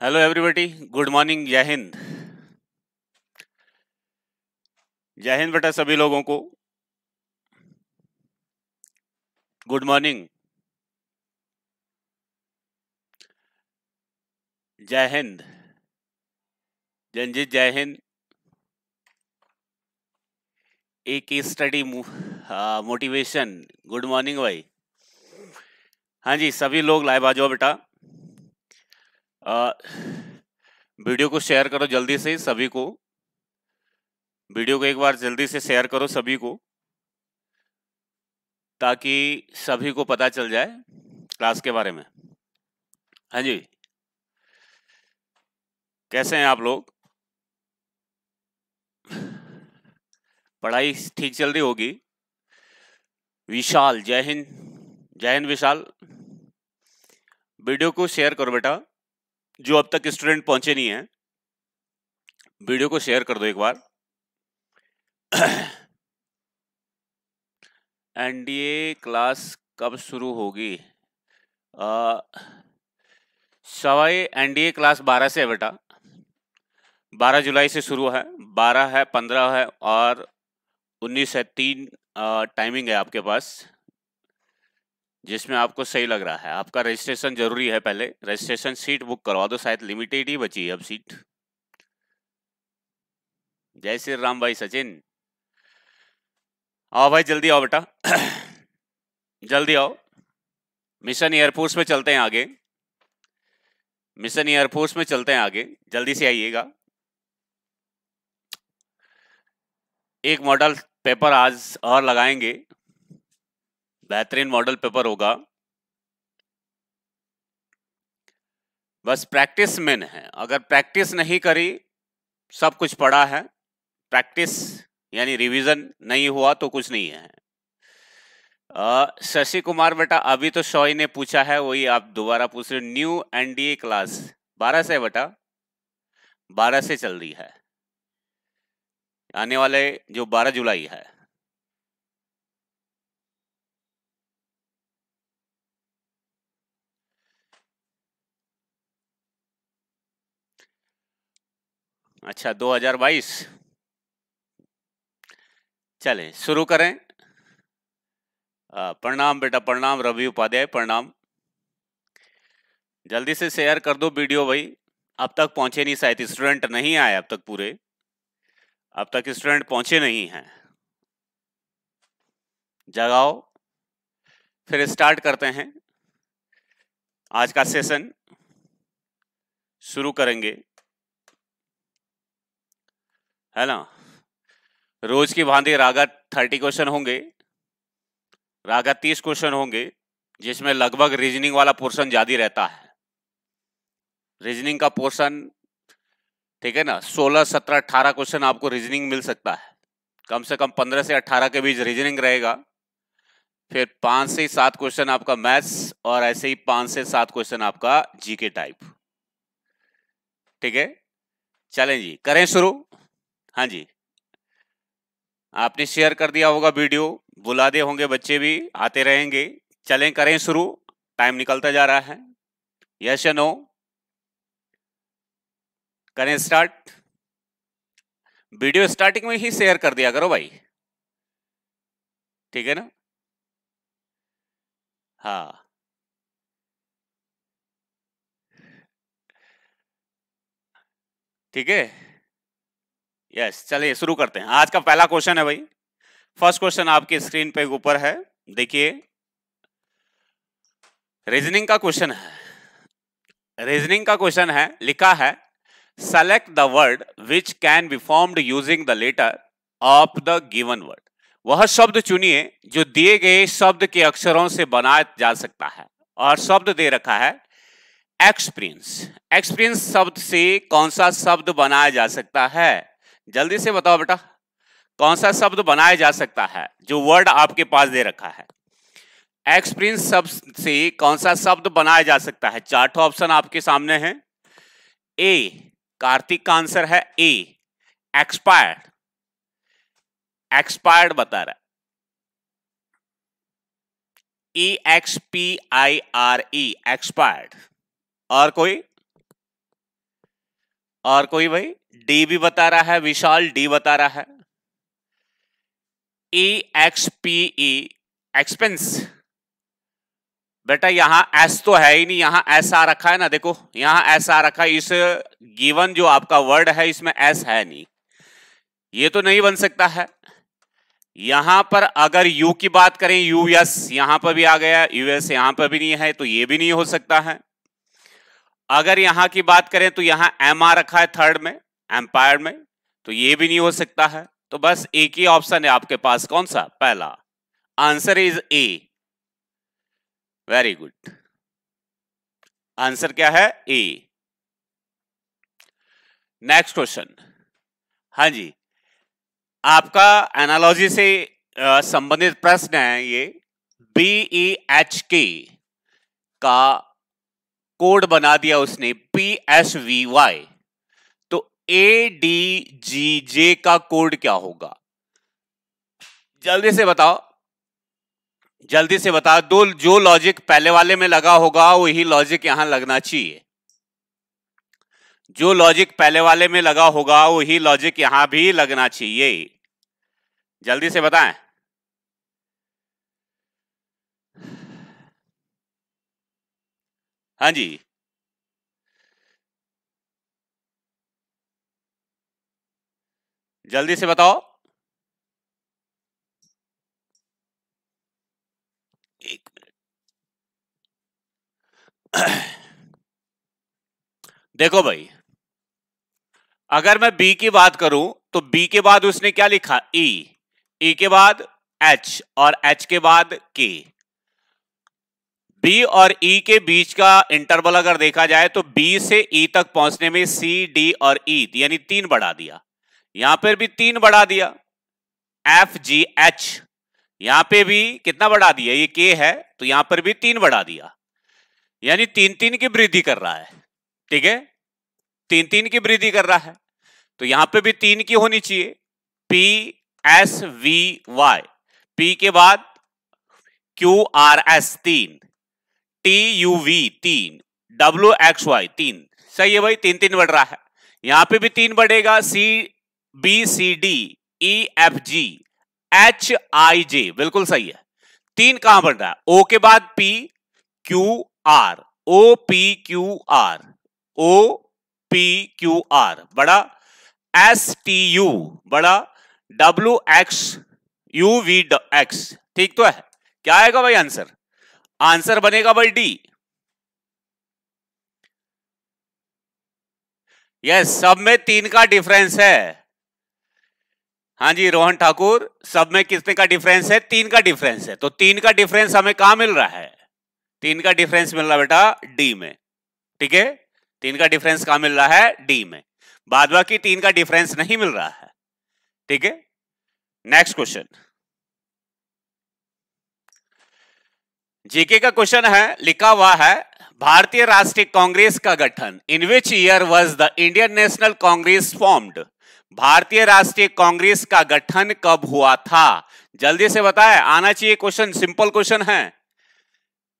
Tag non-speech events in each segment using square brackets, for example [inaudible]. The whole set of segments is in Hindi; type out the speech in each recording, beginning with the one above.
हेलो एवरीबॉडी गुड मॉर्निंग जय हिंद जय हिंद बेटा, सभी लोगों को। गुड मॉर्निंग जय हिंद जंजीत जय हिंद एक स्टडी मोटिवेशन गुड मॉर्निंग भाई। हाँ जी, सभी लोग लाइव आ जाओ बेटा। वीडियो को शेयर करो जल्दी से सभी को। वीडियो को एक बार जल्दी से शेयर करो सभी को, ताकि सभी को पता चल जाए क्लास के बारे में। हाँ जी। कैसे हैं आप लोग? पढ़ाई ठीक चल रही होगी? विशाल, जय हिंद जय हिंद विशाल। वीडियो को शेयर करो बेटा। जो अब तक स्टूडेंट पहुँचे नहीं है, वीडियो को शेयर कर दो एक बार। एनडीए क्लास कब शुरू होगी? सवाई, एनडीए क्लास 12 से है बेटा। 12 जुलाई से शुरू है 12 है 15 है और 19 है, तीन टाइमिंग है आपके पास। जिसमें आपको सही लग रहा है। आपका रजिस्ट्रेशन ज़रूरी है पहले। रजिस्ट्रेशन सीट बुक करवा दो, शायद लिमिटेड ही बची है अब सीट जय श्री राम भाई सचिन। आओ भाई, जल्दी आओ बेटा। [coughs] जल्दी आओ। मिशन एयरफोर्स में चलते हैं आगे। मिशन एयरफोर्स में चलते हैं आगे। जल्दी से आइएगा। एक मॉडल पेपर आज और लगाएँगे। बेहतरीन मॉडल पेपर होगा। बस प्रैक्टिस मेन है। अगर प्रैक्टिस नहीं करी, सब कुछ पढ़ा है। प्रैक्टिस यानी रिवीजन नहीं हुआ तो कुछ नहीं है। शशि कुमार बेटा, अभी तो शॉय ने पूछा है, वही आप दोबारा पूछ रहे न्यू एनडीए क्लास, बारह से बेटा? बारह से चल रही है। आने वाले जो बारह जुलाई है। अच्छा 2022 चलें, शुरू करें। प्रणाम बेटा, प्रणाम, रवि उपाध्याय, प्रणाम। जल्दी से शेयर कर दो वीडियो भाई। अब तक पहुँचे नहीं शायद स्टूडेंट नहीं आए अब तक पूरे। अब तक स्टूडेंट पहुँचे नहीं हैं। जगाओ। फिर स्टार्ट करते हैं। आज का सेशन शुरू करेंगे। है ना? रोज की भांति रागा थर्टी क्वेश्चन होंगे, रागा तीस क्वेश्चन होंगे, जिसमें लगभग रीजनिंग वाला पोर्शन ज़्यादा रहता है। रीजनिंग का पोर्शन ठीक है ना? सोलह, सत्रह अट्ठारह क्वेश्चन आपको रीजनिंग मिल सकता है। कम से कम पंद्रह से अट्ठारह के बीच रीजनिंग रहेगा। फिर पाँच से सात क्वेश्चन आपका मैथ्स और ऐसे ही पाँच से सात क्वेश्चन आपका जीके टाइप ठीक है? चलें जी, करें शुरू। हाँ जी। आपने शेयर कर दिया होगा वीडियो, बुला दे होंगे बच्चे भी, आते रहेंगे। चलें, करें शुरू, टाइम निकलता जा रहा है। Yes no? करें स्टार्ट। वीडियो स्टार्टिंग में ही शेयर कर दिया करो भाई। ठीक है ना? हाँ। ठीक है? यस चलिए शुरू करते हैं। आज का पहला क्वेश्चन है भाई। फ़र्स्ट क्वेश्चन आपकी स्क्रीन पे ऊपर है। देखिए। रीजनिंग का क्वेश्चन है। रीजनिंग का क्वेश्चन है। लिखा है select the word which can be formed using the letter of the given word वह शब्द चुनिए, जो दिए गए शब्द के अक्षरों से बनाया जा सकता है। और शब्द दे रखा है एक्सपीरियंस एक्सपीरियंस शब्द से कौन सा शब्द बनाया जा सकता है? जल्दी से बताओ बेटा, कौन सा शब्द बनाया जा सकता है जो वर्ड आपके पास दे रखा है? एक्सपीरियंस शब्द से कौन सा शब्द बनाया जा सकता है? चार ऑप्शन आपके सामने हैं। ए कार्तिक का आंसर है ए एक्सपायर्ड एक्सपायर्ड बता रहा है। E X P I R E expired और कोई? और कोई भाई? डी भी बता रहा है, विशाल डी बता रहा है। E X P E expense बेटा यहाँ एस तो है ही नहीं, यहाँ एस आ रखा है ना, देखो, यहाँ एस आ रखा है, इस गिवन जो आपका वर्ड है, इसमें एस है नहीं। ये तो नहीं बन सकता है। यहाँ पर अगर यू की बात करें यूएस यहाँ पर भी आ गया यूएस यहाँ पर भी नहीं है तो ये भी नहीं हो सकता है। अगर यहाँ की बात करें तो यहाँ एम आ रखा है थर्ड में, एम्पायर में तो ये भी नहीं हो सकता है। तो बस एक ही ऑप्शन है आपके पास। कौन सा? पहला। Answer is A. Very good. Answer क्या है? ए। Next question. हाँ जी। आपका एनालॉजी से संबंधित प्रश्न है ये। बी ई एच के का कोड बना दिया उसने पी एस वी वाई तो ए डी जी जे का कोड क्या होगा? जल्दी से बताओ। जल्दी से बताओ दो, जो लॉजिक पहले वाले में लगा होगा, वही लॉजिक यहाँ लगना चाहिए। जो लॉजिक पहले वाले में लगा होगा, वही लॉजिक यहाँ भी लगना चाहिए। जल्दी से बताएँ। हाँ जी। जल्दी से बताओ। एक मिनट। देखो भाई, अगर मैं बी की बात करूँ तो बी के बाद उसने क्या लिखा? ई ई के बाद एच और एच के बाद के बी और ई e के बीच का इंटरवल अगर देखा जाए तो बी से ई e तक पहुँचने में सी डी और ई e, यानी तीन बढ़ा दिया। यहाँ पर भी तीन बढ़ा दिया। एफ़ जी एच यहाँ पे भी कितना बढ़ा दिया? ये के है तो यहाँ पर भी तीन बढ़ा दिया। यानी तीन तीन की वृद्धि कर रहा है। ठीक है? तीन तीन की वृद्धि कर रहा है। तो यहाँ पे भी तीन की होनी चाहिए। P S V Y P के बाद क्यू आर एस तीन। टी यू वी तीन डब्ल्यू एक्स वाई तीन सही है भाई, तीन तीन बढ़ रहा है। यहाँ पे भी तीन बढ़ेगा C B C D E F G H I J बिल्कुल सही है। तीन कहाँ बढ़ रहा है? ओ के बाद P Q R O P Q R O P Q R बड़ा। एस टी यू बड़ा। W X U V X ठीक तो है? क्या आएगा भाई आंसर? आंसर बनेगा भाई डी। यस, सब में तीन का डिफरेंस है। हाँ जी, रोहन ठाकुर, सब में कितने का डिफरेंस है? तीन का डिफरेंस है। तो तीन का डिफरेंस हमें कहा मिल रहा है? तीन का डिफरेंस मिल रहा बेटा डी में। ठीक है? तीन का डिफरेंस कहा मिल रहा है? डी में। बाद बाकी तीन का डिफरेंस नहीं मिल रहा है। ठीक है? नेक्स्ट क्वेश्चन जीके का क्वेश्चन है, लिखा हुआ है, भारतीय राष्ट्रीय कांग्रेस का गठन in which year was the Indian National Congress formed भारतीय राष्ट्रीय कांग्रेस का गठन कब हुआ था? जल्दी से बताए, आना चाहिए क्वेश्चन सिंपल क्वेश्चन है।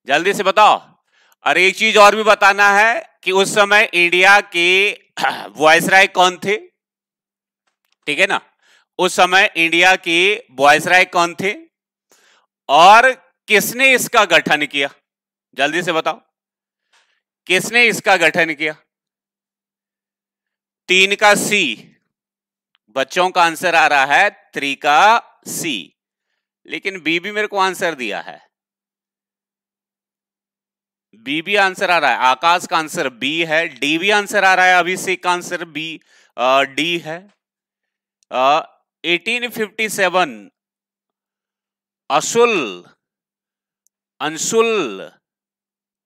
जल्दी से बताओ। और एक चीज़ और भी बताना है कि उस समय इंडिया के [clears throat] वॉयसराय कौन थे? ठीक है ना? उस समय इंडिया के वॉयसराय कौन थे? और किसने इसका गठन किया? जल्दी से बताओ। किसने इसका गठन किया? तीन का सी बच्चों का आंसर आ रहा है थ्री का सी लेकिन बी भी मेरे को आंसर दिया है। बी भी आंसर आ रहा है। आकाश का आंसर बी है। डी भी आंसर आ रहा है। अभिषेक का आंसर बी डी है। एटीन फिफ्टी सेवन असुल अंशुल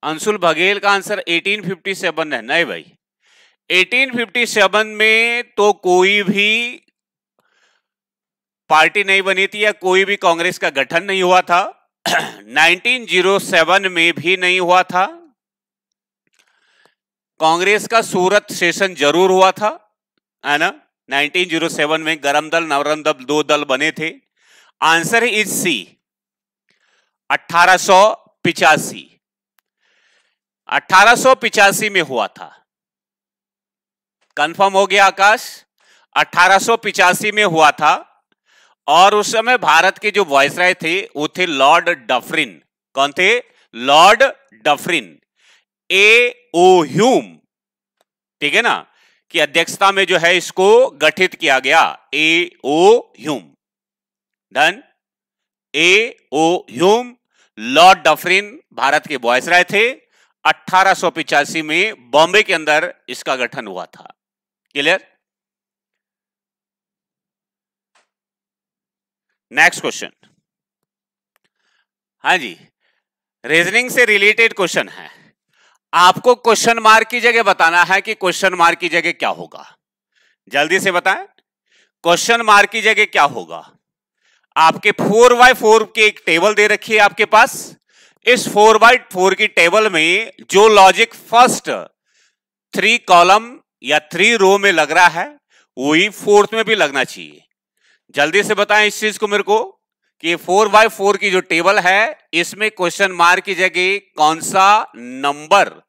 अंशुल बघेल का आंसर 1857 है, नहीं भाई। 1857 में तो कोई भी पार्टी नहीं बनी थी या कोई भी कांग्रेस का गठन नहीं हुआ था। [clears throat] 1907 में भी नहीं हुआ था। कांग्रेस का सूरत सेशन ज़रूर हुआ था, है ना? 1907 में गरम दल नवरम दल, दो दल बने थे। Answer is C. अठारह सौ पिचासी। में हुआ था। कंफर्म हो गया आकाश। 1885 में हुआ था और उस समय भारत के जो वॉयसराय थे, वो थे लॉर्ड डफरिन कौन थे? Lord Dufferin A O Hume ठीक है ना? कि अध्यक्षता में जो है, इसको गठित किया गया। A O Hume done A O Hume Lord Dufferin Bharat के बॉयसराय थे। अठारह में बॉम्बे के अंदर इसका गठन हुआ था। क्लियर नेक्स्ट क्वेश्चन हाँ जी रीजनिंग से रिलेटेड क्वेश्चन है। आपको क्वेश्चन मार्क की जगह बताना है कि क्वेश्चन मार्क की जगह क्या होगा। जल्दी से बताएँ। क्वेश्चन मार्क की जगह क्या होगा? आपके फोर बाय फोर की एक टेबल दे रखी है आपके पास। इस फोर बाय फोर की टेबल में जो लॉजिक फ़र्स्ट थ्री कॉलम या थ्री रो में लग रहा है, वही फोर्थ में भी लगना चाहिए। जल्दी से बताएँ इस चीज़ को मेरे को कि फोर बाय फोर की जो टेबल है, इसमें क्वेश्चन मार्क की जगह कौन सा नंबर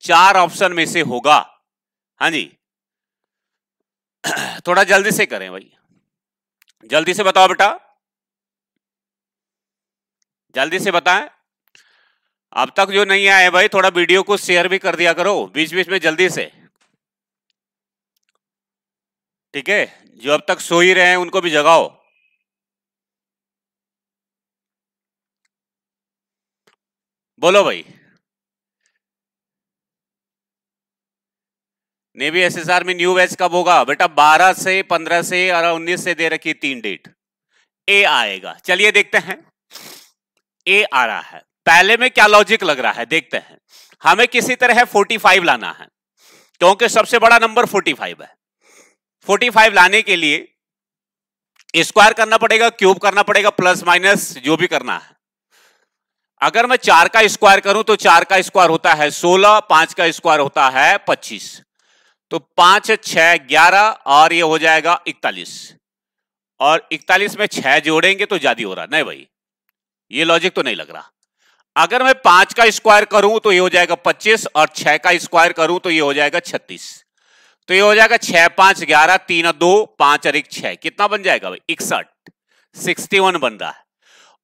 चार ऑप्शन में से होगा। हाँ जी। [clears throat] थोड़ा जल्दी से करें भाई। जल्दी से बताओ बेटा। जल्दी से बताएँ। अब तक जो नहीं आए भाई, थोड़ा वीडियो को शेयर भी कर दिया करो बीच बीच में जल्दी से। ठीक है? जो अब तक सो ही रहे हैं, उनको भी जगाओ। बोलो भाई। नेवी एसएसआर में न्यू बैच कब होगा? बेटा 12 से 15 से और 19 से दे रखी तीन डेट ए आएगा। चलिए देखते हैं। ए आ रहा है। पहले में क्या लॉजिक लग रहा है? देखते हैं। हमें किसी तरह 45 लाना है, क्योंकि सबसे बड़ा नंबर 45 है। 45 लाने के लिए स्क्वायर करना पड़ेगा क्यूब करना पड़ेगा प्लस माइनस जो भी करना है। अगर मैं चार का स्क्वायर करूँ तो चार का स्क्वायर होता है सोलह, पाँच का स्क्वायर होता है पच्चीस। तो पाँच, छह, ग्यारह और ये हो जाएगा इकतालीस। और इकतालीस में छह जोड़ेंगे तो ज़्यादा हो रहा नहीं भाई, ये लॉजिक तो नहीं लग रहा। अगर मैं पाँच का स्क्वायर करूँ तो ये हो जाएगा पच्चीस और छह का स्क्वायर करूँ तो ये हो जाएगा छत्तीस। तो ये हो जाएगा छह, पाँच, ग्यारह, तीन, दो, पाँच और एक, छह। कितना बन जाएगा भाई? इकसठ। सिक्सटी वन बन रहा है।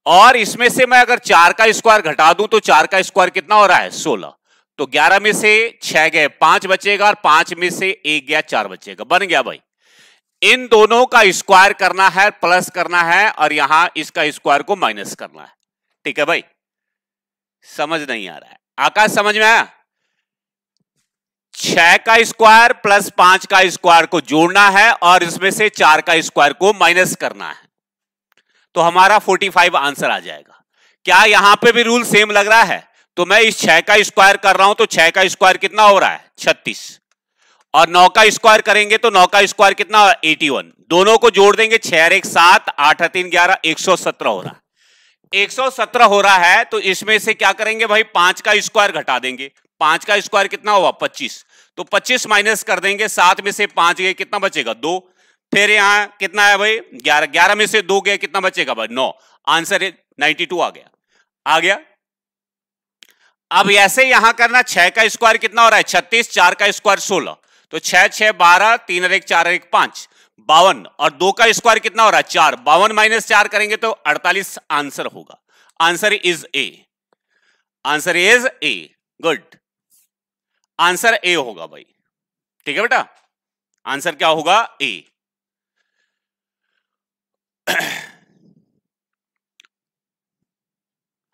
और इसमें से मैं अगर चार का स्क्वायर घटा दूँ तो चार का स्क्वायर कितना हो रहा है? सोलह। तो ग्यारह में से छह गए, पाँच बचेगा और पाँच में से एक गया, चार बचेगा। बन गया भाई। इन दोनों का स्क्वायर करना है प्लस करना है और यहाँ इसका स्क्वायर को माइनस करना है। ठीक है भाई? समझ नहीं आ रहा है। आकाश, समझ में आया? छह का स्क्वायर प्लस पाँच का स्क्वायर को जोड़ना है और इसमें से चार का स्क्वायर को माइनस करना है। तो हमारा 45 आंसर आ जाएगा। क्या यहाँ पे भी रूल सेम लग रहा है? तो मैं इस छह का स्क्वायर कर रहा हूँ तो छह का स्क्वायर कितना हो रहा है? छत्तीस। और नौ का स्क्वायर करेंगे तो नौ का स्क्वायर कितना? एटी वन दोनों को जोड़ देंगे, छह एक सात, आठ तीन ग्यारह, एक सौ सत्रह हो रहा है। एक सौ सत्रह हो रहा है तो इसमें से क्या करेंगे भाई? पाँच का स्क्वायर घटा देंगे। पाँच का स्क्वायर कितना हुआ पच्चीस। तो पच्चीस माइनस कर देंगे, सात में से पाँच गए, कितना बचेगा? दो। फिर यहाँ कितना है भाई? ग्यारह। ग्यारह में से दो गए, कितना बचेगा भाई? नौ। आंसर नाइनटी टू आ गया। आ गया? अब ऐसे यहाँ करना, छह का स्क्वायर कितना हो रहा है? छत्तीस, चार का स्क्वायर सोलह। तो छह छह, बारह, तीन और एक, चार एक, पाँच। बावन, और दो का स्क्वायर कितना हो रहा है? चार। बावन माइनस चार करेंगे तो अड़तालीस आंसर होगा। Answer is A answer is A good answer A होगा भाई। ठीक है बेटा? आंसर क्या होगा? ए [clears throat]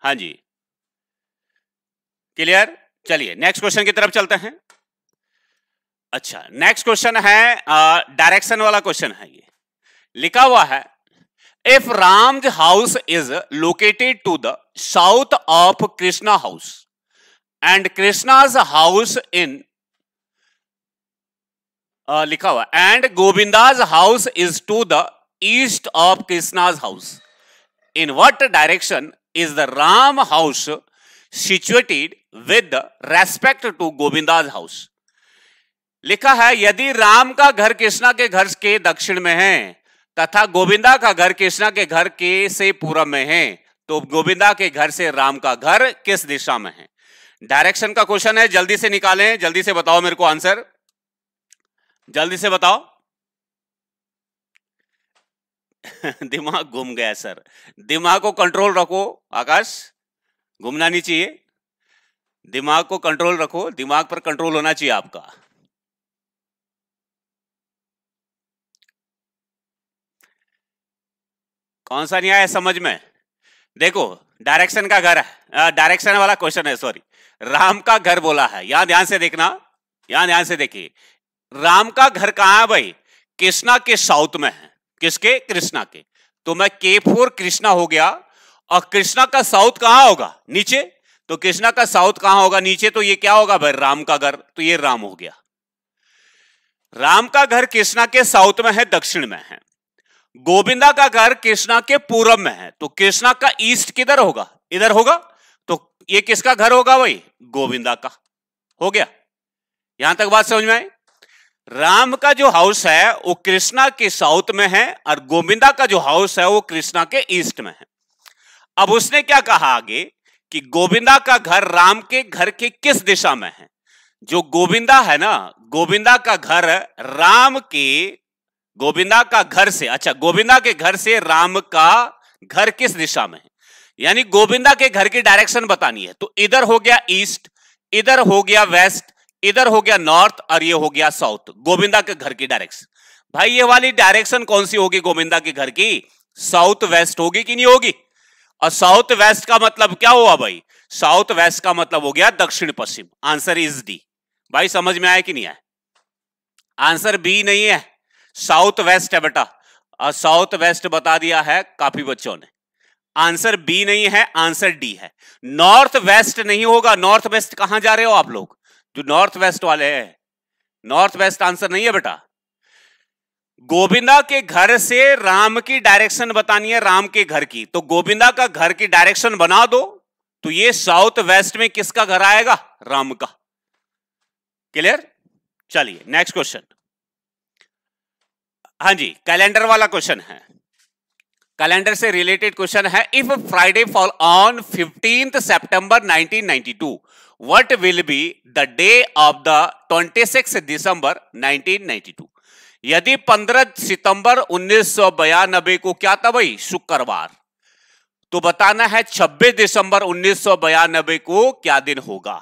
हाँ जी। क्लियर चलिए नेक्स्ट क्वेश्चन की तरफ़ चलते हैं। अच्छा नेक्स्ट क्वेश्चन है डायरेक्शन वाला क्वेश्चन है ये। लिखा हुआ है if Ram house is located to the south of Krishna house and Krishna's house in लिखा हुआ and Govinda's house is to the east of Krishna's house in what direction is the Ram house situated with respect to Govinda's house लिखा है, यदि राम का घर कृष्णा के घर के दक्षिण में है, तथा गोविंदा का घर कृष्णा के घर के से पूरब में है तो गोविंदा के घर से राम का घर किस दिशा में है? डायरेक्शन का क्वेश्चन है, जल्दी से निकालें, जल्दी से बताओ मेरे को आंसर जल्दी से बताओ। [laughs] दिमाग घूम गया सर दिमाग को कंट्रोल रखो, आकाश। घूमना नहीं चाहिए। दिमाग को कंट्रोल रखो, दिमाग पर कंट्रोल होना चाहिए आपका। कौन सा नहीं आया समझ में? देखो डायरेक्शन का घर है। डायरेक्शन वाला क्वेश्चन है सॉरी राम का घर बोला है। यहाँ ध्यान से देखना। यहाँ ध्यान से देखिए। राम का घर कहाँ है भाई? कृष्णा के साउथ में है। किसके? कृष्णा के। तो मैं के फोर कृष्णा हो गया। और कृष्णा का साउथ कहाँ होगा? नीचे? तो कृष्णा का साउथ कहाँ होगा? नीचे तो ये क्या होगा भाई? राम का घर तो ये राम हो गया। राम का घर कृष्णा के साउथ में है, दक्षिण में है। गोविंदा का घर कृष्णा के पूरब में है। तो कृष्णा का ईस्ट किधर होगा? इधर होगा? तो ये किसका घर होगा भाई? गोविंदा का। हो गया? यहाँ तक बात समझ में आई? राम का जो हाउस है, वो कृष्णा के साउथ में है और गोविंदा का जो हाउस है, वो कृष्णा के ईस्ट में है। अब उसने क्या कहा आगे? कि गोविंदा का घर राम के घर के किस दिशा में है? जो गोविंदा है ना, गोविंदा का घर राम के, गोविंदा का घर से अच्छा गोविंदा के घर से राम का घर किस दिशा में है? यानी गोविंदा के घर की डायरेक्शन बतानी है। तो इधर हो गया ईस्ट इधर हो गया वेस्ट इधर हो गया नॉर्थ और ये हो गया साउथ गोविंदा के घर की डायरेक्शन भाई, ये वाली डायरेक्शन कौन सी होगी गोविंदा के घर की? साउथ वेस्ट होगी कि नहीं होगी? और साउथ वेस्ट का मतलब क्या हुआ भाई? साउथ वेस्ट का मतलब हो गया दक्षिण पश्चिम। आंसर इज़ डी भाई, समझ में आया कि नहीं आया? आंसर बी नहीं है। साउथ वेस्ट है बेटा। और साउथ वेस्ट बता दिया है काफ़ी बच्चों ने। आंसर बी नहीं है आंसर डी है। नॉर्थ वेस्ट नहीं होगा नॉर्थ वेस्ट कहाँ जा रहे हो आप लोग? जो नॉर्थ वेस्ट वाले हैं। नॉर्थ वेस्ट आंसर नहीं है बेटा। गोविंदा के घर से राम की डायरेक्शन बतानी है, राम के घर की। तो गोविंदा का घर की डायरेक्शन बना दो तो ये साउथ वेस्ट में किसका घर आएगा? राम का। क्लियर चलिए नेक्स्ट क्वेश्चन हाँ जी कैलेंडर वाला क्वेश्चन है। कैलेंडर से रिलेटेड क्वेश्चन है if Friday fall on fifteenth September 1992 what will be the day of the 26 December 1992 यदि 15 सितंबर उन्नीस को क्या था भाई? शुक्रवार। तो बताना है 26 दिसंबर उन्नीस को क्या दिन होगा?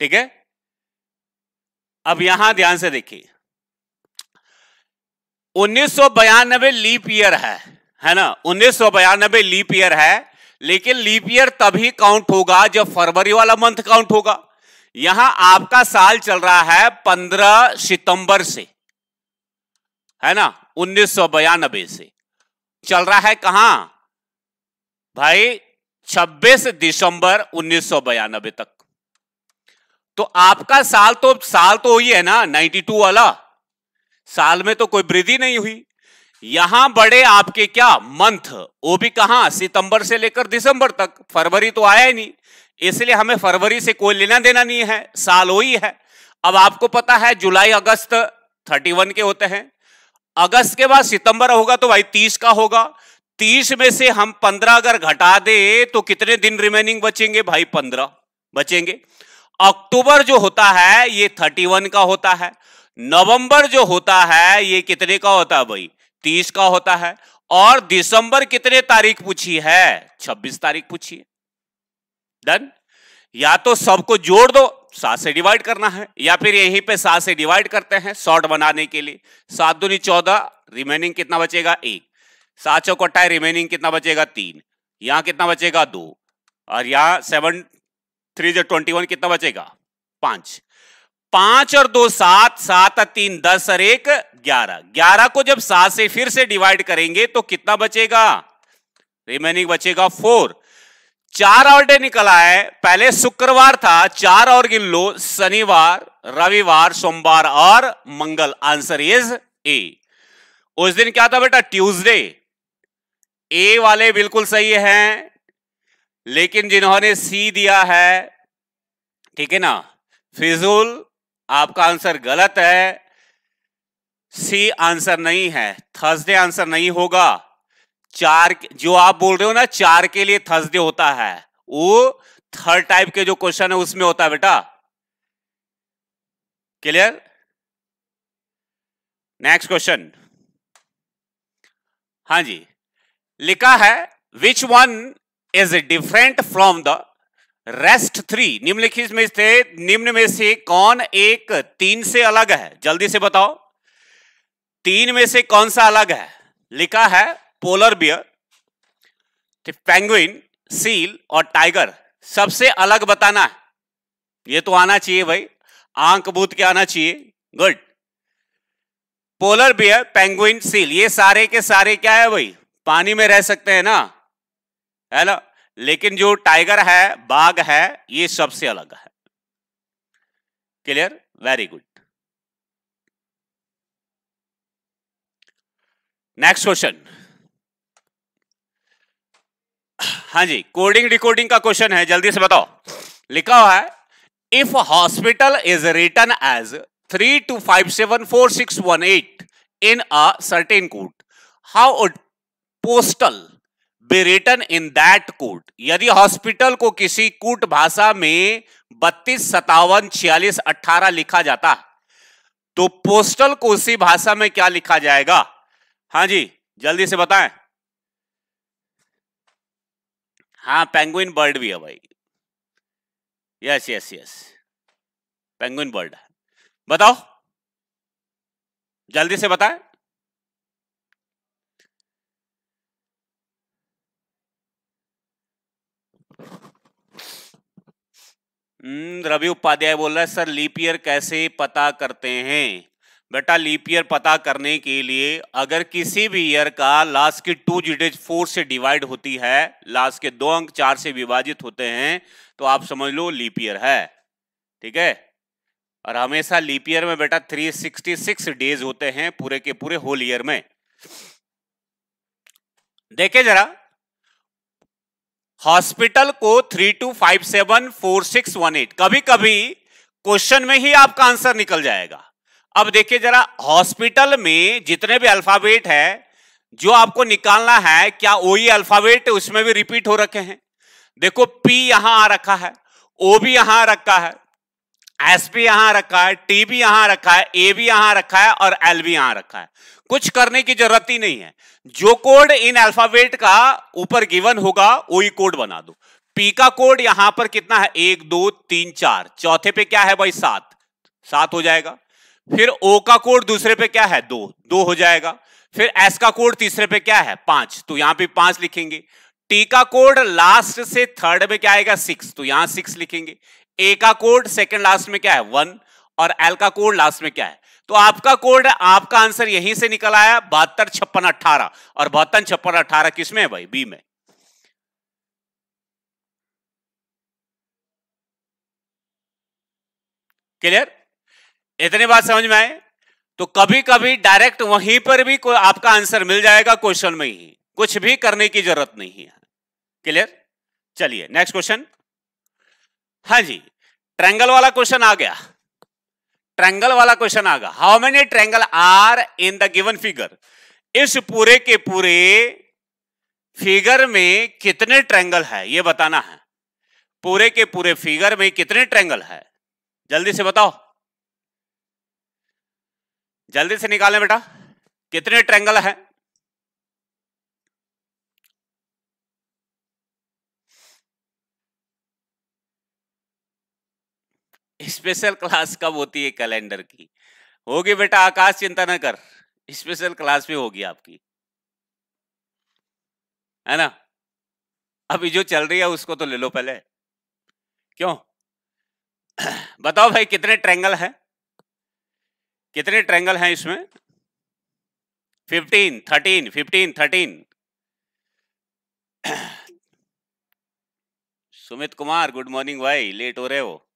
ठीक है? अब यहाँ ध्यान से देखिए। उन्नीस लीप ईयर है है ना? उन्नीस लीप ईयर है लेकिन लीप ईयर तभी काउंट होगा जब फरवरी वाला मंथ काउंट होगा। यहाँ आपका साल चल रहा है पंद्रह सितंबर से, है ना? उन्नीस से चल रहा है कहाँ? भाई 26 दिसंबर उन्नीस तक। तो आपका साल तो साल तो हुई है ना 92 वाला। साल में तो कोई वृद्धि नहीं हुई। यहाँ बड़े आपके क्या मंथ? वो भी कहाँ? सितंबर से लेकर दिसंबर तक। फरवरी तो आया ही नहीं। इसलिए हमें फरवरी से कोई लेना देना नहीं है। साल वही है। अब आपको पता है, जुलाई, अगस्त 31 के होते हैं। अगस्त के बाद सितंबर होगा तो भाई 30 का होगा। 30 में से हम 15 अगर घटा दे तो कितने दिन रिमेनिंग बचेंगे? भाई 15 बचेंगे। अक्टूबर जो होता है, ये थर्टी वन का होता है। नवंबर जो होता है, ये कितने का होता है भाई? तीस का होता है, और दिसंबर कितने तारीख पूछी है? छब्बीस तारीख पूछी है। डन या तो सबको जोड़ दो, सात से डिवाइड करना है, या फिर यहीं पे सात से डिवाइड करते हैं शॉर्ट बनाने के लिए। सात दूनी चौदह रिमेनिंग कितना बचेगा? एक। सात चौकट्टा रिमेनिंग कितना बचेगा? तीन। यहाँ कितना बचेगा? दो। और यहाँ सेवन थ्री जो ट्वेंटी वन कितना बचेगा? पाँच। पाँच और दो, सात सात और तीन, दस और एक, ग्यारह। ग्यारह को जब सात से फिर से डिवाइड करेंगे तो कितना बचेगा? रिमेनिंग बचेगा फोर चार और डे निकला है, पहले शुक्रवार था, चार और गिन लो, शनिवार, रविवार, सोमवार और मंगल। आंसर इज़ ए उस दिन क्या था बेटा? ट्यूसडे ए वाले बिल्कुल सही हैं, लेकिन जिन्होंने सी दिया है, ठीक है ना? फिजूल आपका आंसर गलत है। सी आंसर नहीं है। थर्सडे आंसर नहीं होगा। चार जो आप बोल रहे हो ना, चार के लिए थर्सडे होता है। वो थर्ड टाइप के जो क्वेश्चन है, उसमें होता है बेटा। क्लियर? Next question. हाँ जी। लिखा है which one is different from the rest three निम्नलिखित में से, निम्न में से कौन एक तीन से अलग है? जल्दी से बताओ। तीन में से कौन सा अलग है? लिखा है पोलर बियर पेंगुइन सील और टाइगर सबसे अलग बताना है। ये तो आना चाहिए भाई। आंक बूथ के आना चाहिए। Good polar bear penguin seal ये सारे के सारे क्या है भाई? पानी में रह सकते हैं ना? है ना? लेकिन जो टाइगर है, बाघ है, ये सबसे अलग है। Clear very good next question हाँ जी कोडिंग डिकोडिंग का क्वेश्चन है, जल्दी से बताओ। लिखा हुआ है if hospital is written as three two five seven four six one eight in a certain code how postal be written in that code यदि हॉस्पिटल को किसी कूट भाषा में बत्तीस सतावन छियालीस, अट्ठारह लिखा जाता तो पोस्टल को उसी भाषा में क्या लिखा जाएगा? हाँ जी, जल्दी से बताएँ। हाँ पेंगुइन बर्ड भी है भाई। Yes yes yes penguin bird बताओ। जल्दी से बताएँ। रवि उपाध्याय बोल रहा है, सर, लीप ईयर कैसे पता करते हैं? बेटा, लीप ईयर पता करने के लिए अगर किसी भी ईयर का लास्ट की टू डिजिट फोर से डिवाइड होती है लास्ट के दो अंक चार से विभाजित होते हैं तो आप समझ लो लीप ईयर है। ठीक है? और हमेशा लीप ईयर में बेटा 366 डेज़ होते हैं पूरे के पूरे होल ईयर में। देखे जरा हॉस्पिटल को three two five seven four six one eight. कभी कभी क्वेश्चन में ही आपका आंसर निकल जाएगा। अब देखिए जरा, हॉस्पिटल में जितने भी अल्फ़ाबेट है, जो आपको निकालना है, क्या वही अल्फ़ाबेट उसमें भी रिपीट हो रखे हैं? देखो पी यहाँ आ रखा है ओ भी यहाँ रखा है एस भी यहाँ रखा है टी भी यहाँ रखा है ए भी यहाँ रखा है और एल भी यहाँ रखा है। कुछ करने की ज़रूरत ही नहीं है। जो कोड इन अल्फ़ाबेट का ऊपर गिवन होगा, वही कोड बना दो। पी का कोड यहाँ पर कितना है? एक, दो, तीन, चार। चौथे पे क्या है भाई? सात। सात हो जाएगा। फिर ओ का कोड दूसरे पे क्या है? दो। दो हो जाएगा। फिर एस का कोड तीसरे पे क्या है? पाँच। तो यहाँ पे पाँच लिखेंगे। टी का कोड लास्ट से थर्ड में क्या आएगा? सिक्स तो यहाँ सिक्स लिखेंगे। ए का कोड सेकंड लास्ट में क्या है? वन और एल का कोड लास्ट में क्या है? तो आपका कोड आपका आंसर यहीं से निकल आया, बहत्तर छप्पन अट्ठारह। और बहत्तर छप्पन अट्ठारह किसमें है भाई? बी में। क्लियर इतनी बात समझ में आए तो कभी कभी डायरेक्ट वहीं पर भी कोई आपका आंसर मिल जाएगा क्वेश्चन में ही। कुछ भी करने की ज़रूरत नहीं है। क्लियर चलिए नेक्स्ट क्वेश्चन हाँ जी ट्रैंगल वाला क्वेश्चन आ गया। ट्रैंगल वाला question Agha how many triangle are in the given figure इस पूरे के पूरे फिगर में कितने ट्रैंगल है? ये बताना है। पूरे के पूरे फिगर में कितने ट्रैंगल है? जल्दी से बताओ। जल्दी से निकालें बेटा। कितने ट्रैंगल है? स्पेशल क्लास कब होती है कैलेंडर की? होगी बेटा आकाश चिंता न कर, स्पेशल क्लास भी होगी आपकी। है ना? अभी जो चल रही है उसको तो ले लो पहले। क्यों? [clears throat] बताओ भाई, कितने ट्रैंगल है? कितने ट्रैंगल हैं इसमें? Fifteen thirteen fifteen thirteen Sumit Kumar good morning भाई लेट हो रहे हो।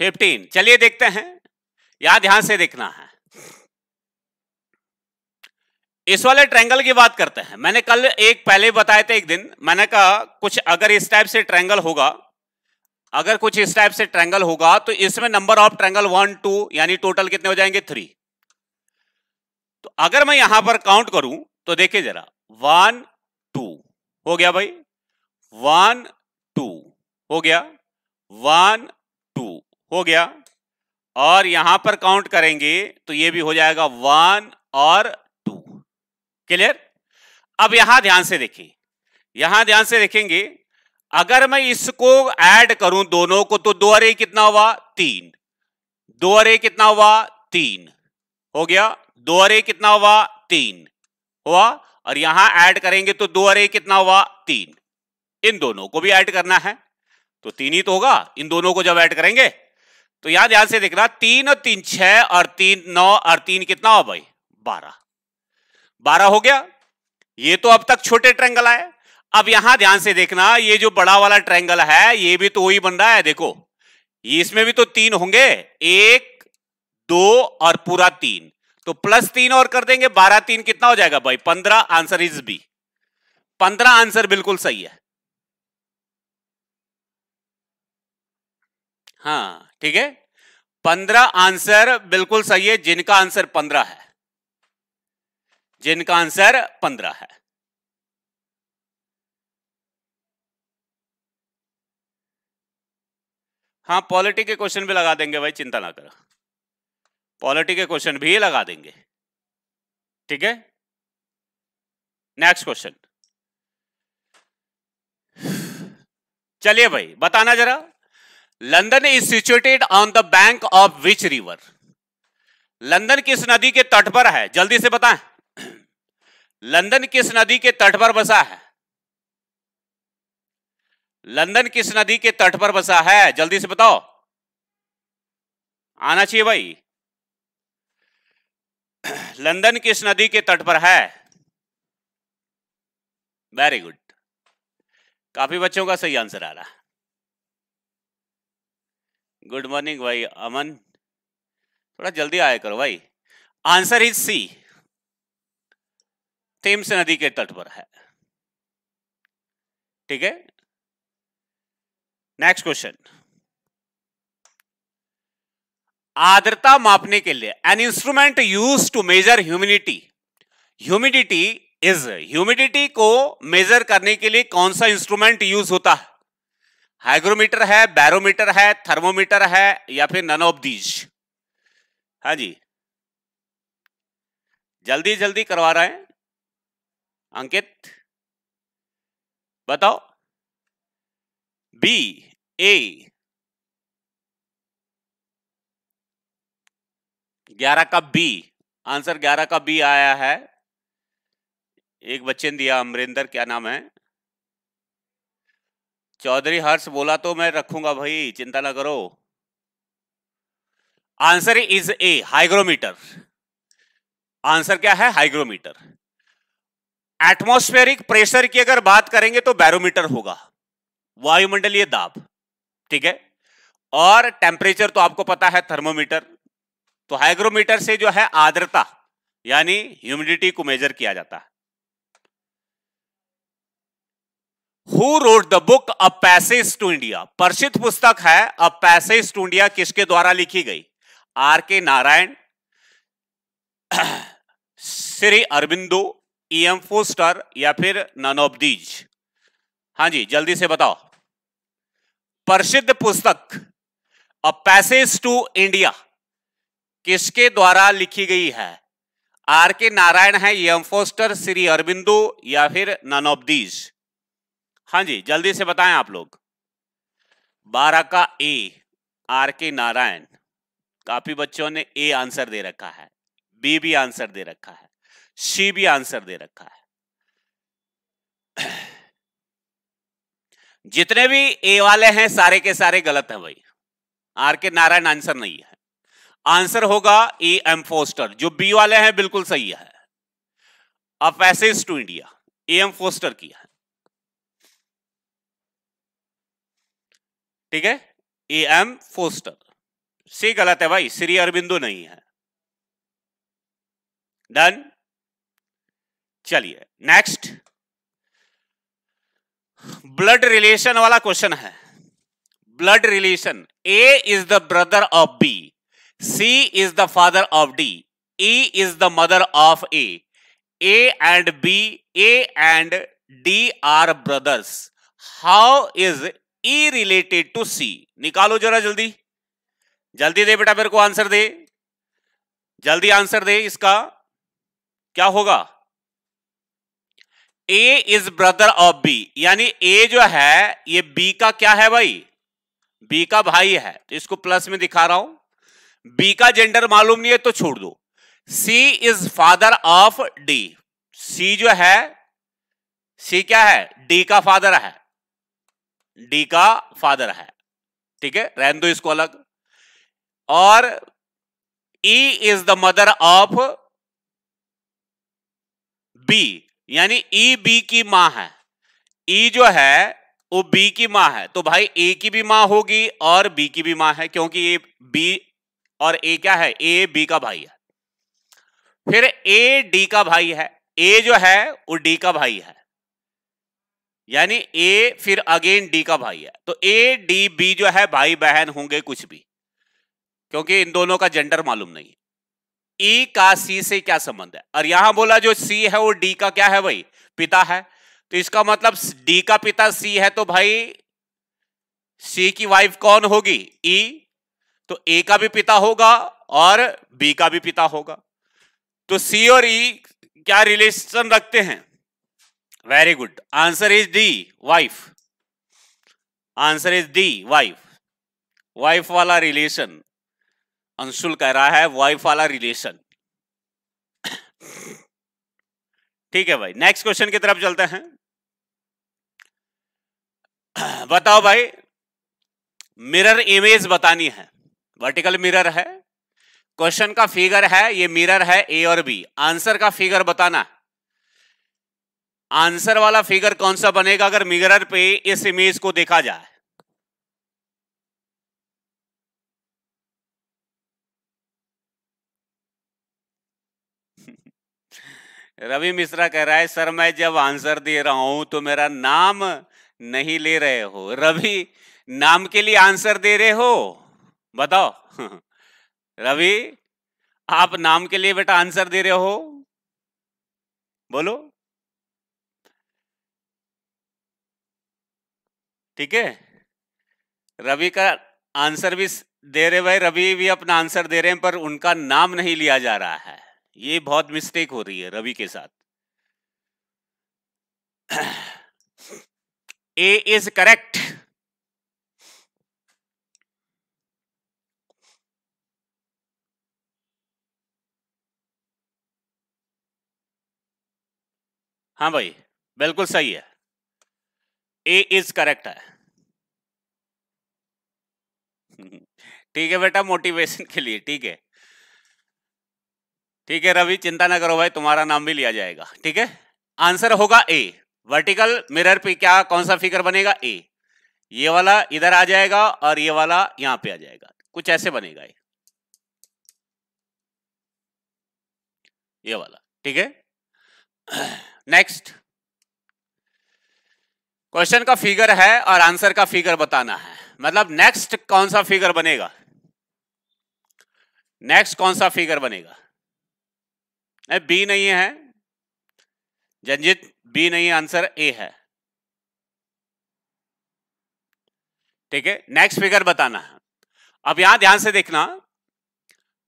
फिफ्टीन चलिए देखते हैं। यहाँ ध्यान से देखना है। इस वाले ट्रैंगल की बात करते हैं। मैंने कल एक पहले बताए थे एक दिन। मैंने कहा, कुछ अगर इस टाइप से ट्रैंगल होगा, अगर कुछ इस टाइप से ट्रैंगल होगा तो इसमें number of triangle one two यानी टोटल कितने हो जाएँगे? थ्री तो अगर मैं यहाँ पर काउंट करूँ तो देखिए जरा। वन टू हो गया भाई। वन टू हो गया। वन टू हो गया। और यहाँ पर काउंट करेंगे तो ये भी हो जाएगा वन और टू क्लियर अब यहाँ ध्यान से देखिए। यहाँ ध्यान से देखेंगे। अगर मैं इसको ऐड करूँ दोनों को तो दो अरे कितना हुआ? तीन। दो अरे कितना हुआ? तीन। हो गया। दो अरे कितना हुआ? तीन। हुआ? और यहाँ ऐड करेंगे तो दो अरे कितना हुआ? तीन। इन दोनों को भी ऐड करना है। तो तीन ही तो होगा। इन दोनों को जब ऐड करेंगे तो यहाँ ध्यान से देखना, तीन और तीन, छह और तीन, नौ और तीन कितना हो भाई? बारह। बारह हो गया? ये तो अब तक छोटे ट्रेंगल आए। अब यहाँ ध्यान से देखना, ये जो बड़ा वाला ट्रायंगल है, ये भी तो वही बन रहा है, देखो। इसमें भी तो तीन होंगे। एक, दो और पूरा तीन। तो प्लस तीन और कर देंगे, बारह तीन कितना हो जाएगा भाई? पंद्रह, आंसर इज़ बी पंद्रह आंसर बिल्कुल सही है। हाँ ठीक है? पंद्रह आंसर बिल्कुल सही है, जिनका आंसर पंद्रह है। जिनका आंसर पंद्रह है। हाँ पॉलिटी के क्वेश्चन भी लगा देंगे भाई, चिंता ना करो। पॉलिटी के क्वेश्चन भी लगा देंगे। ठीक है? नेक्स्ट क्वेश्चन चलिए भाई, बताना जरा। London is situated on the bank of which river London किस नदी के तट पर है? जल्दी से बताएँ। लंदन किस नदी के तट पर बसा है? लंदन किस नदी के तट पर बसा है? जल्दी से बताओ। आना चाहिए भाई। लंदन किस नदी के तट पर है? वेरी गुड काफ़ी बच्चों का सही आंसर आ रहा गुड मॉर्निंग भाई, अमन। थोड़ा जल्दी आया करो भाई। आंसर इज़ सी थेम्स नदी के तट पर है। ठीक है? नेक्स्ट क्वेश्चन आर्द्रता मापने के लिए an instrument use to measure humidity humidity is humidity को मेजर करने के लिए कौन सा इंस्ट्रूमेंट यूज़ होता है? हाइग्रोमीटर है, बैरोमीटर है, थर्मोमीटर है या फिर नन ऑफ़ दीज हाँ जी। जल्दी जल्दी करवा रहे हैं। अंकित, बताओ। बी ए ग्यारह का बी आंसर ग्यारह का बी आया है। एक बच्चे ने दिया, अमरिंदर, क्या नाम है? चौधरी हर्ष बोला तो मैं रखूँगा भाई, चिंता ना करो। Answer is A, hygrometer. Answer क्या है? हाइग्रोमीटर। एटमॉस्फेरिक प्रेशर की अगर बात करेंगे तो बैरोमीटर होगा। वायुमंडलीय दाब, ठीक है? और टेम्परेचर तो आपको पता है थर्मोमीटर। तो हाइग्रोमीटर से जो है आर्द्रता, यानी ह्यूमिडिटी को मेजर किया जाता है। Who wrote the book a passage to India प्रसिद्ध पुस्तक है अ पैसेज टू इंडिया किसके द्वारा लिखी गई? R K Narayan, Shri Aurobindo E M Forster या फिर नन ऑफ़ दीज हाँ जी, जल्दी से बताओ। प्रसिद्ध पुस्तक अ पैसेज टू इंडिया किसके द्वारा लिखी गई है? आर के नारायण है E M Forster Shri Aurobindo या फिर नन ऑफ़ दीज हाँ जी, जल्दी से बताएँ आप लोग। बारह का ए, आर के नारायण। काफ़ी बच्चों ने ए आंसर दे रखा है, बी भी आंसर दे रखा है, सी भी आंसर दे रखा है। [clears throat] जितने भी ए वाले हैं, सारे के सारे गलत हैं भाई। आर के नारायण आंसर नहीं है। आंसर होगा ए एम फोस्टर। जो बी वाले हैं, बिल्कुल सही है। A passage to India. A M Forster की है। ठीक है? ए एम फोस्टर सी गलत है भाई, श्री अरबिंदो नहीं है। डन चलिए नेक्स्ट ब्लड रिलेशन वाला क्वेश्चन है। Blood relation A is the brother of B C is the father of D E is the mother of A A and B A and D are brothers how is E related to C निकालो जरा जल्दी। जल्दी दे बेटा मेरे को आंसर दे। जल्दी आंसर दे इसका। क्या होगा? A is brother of B यानी ए जो है, ये बी का क्या है भाई? बी का भाई है। तो इसको प्लस में दिखा रहा हूँ। बी का जेंडर मालूम नहीं है तो छोड़ दो। C is father of D C जो है सी क्या है? डी का फादर है। डी का फादर है, ठीक है? रहन दो इसको अलग। और E is the mother of B यानी ई e बी की माँ है। ई e जो है, वो बी की माँ है। तो भाई ए की भी माँ होगी और बी की भी माँ है, क्योंकि ए बी और ए क्या है? ए बी का भाई है। फिर ए डी का भाई है। ए जो है, वो डी का भाई है। यानी ए फिर अगेन डी का भाई है। तो ए डी बी जो है भाई बहन होंगे कुछ भी। क्योंकि इन दोनों का जेंडर मालूम नहीं है। ई e का सी से क्या संबंध है? और यहाँ बोला जो सी है वो डी का क्या है भाई? पिता है। तो इसका मतलब डी का पिता सी है तो भाई सी की वाइफ कौन होगी? ई e, तो ए का भी पिता होगा और बी का भी पिता होगा। तो सी और ई e क्या रिलेशन रखते हैं? Very good answer is D wife answer is D wife wife वाला रिलेशन अंशुल कह रहा है वाइफ वाला रिलेशन ठीक है भाई. नेक्स्ट क्वेश्चन की तरफ़ चलते हैं. बताओ भाई. मिरर इमेज बतानी है. वर्टिकल मिरर है. क्वेश्चन का फिगर है, ये मिरर है ए और बी आंसर का फिगर बताना आंसर वाला फिगर कौन सा बनेगा अगर मिरर पे इस इमेज को देखा जाए? [laughs] रवि मिश्रा कह रहा है, सर, मैं जब आंसर दे रहा हूँ तो मेरा नाम नहीं ले रहे हो। रवि, नाम के लिए आंसर दे रहे हो? बताओ। [laughs] रवि, आप नाम के लिए बेटा आंसर दे रहे हो? बोलो। ठीक है? रवि का आंसर भी दे रहे भाई, रवि भी अपना आंसर दे रहे हैं, पर उनका नाम नहीं लिया जा रहा है। ये बहुत मिस्टेक हो रही है रवि के साथ। ए इज़ करेक्ट हाँ भाई, बिल्कुल सही है। ए इज़ करेक्ट है। ठीक है बेटा मोटिवेशन के लिए, ठीक है। ठीक है रवि, चिंता ना करो भाई, तुम्हारा नाम भी लिया जाएगा, ठीक है? आंसर होगा ए वर्टिकल मिरर पे क्या, कौन सा फिगर बनेगा? ए ये वाला इधर आ जाएगा और ये वाला यहाँ पे आ जाएगा। कुछ ऐसे बनेगा ये। ये वाला, ठीक है? [clears throat] नेक्स्ट क्वेश्चन का फिगर है और आंसर का फिगर बताना है। मतलब नेक्स्ट कौन सा फिगर बनेगा? नेक्स्ट कौन सा फिगर बनेगा? नहीं बी नहीं है। जंजित बी नहीं आंसर ए है। ठीक है नेक्स्ट फिगर बताना है। अब यहाँ ध्यान से देखना।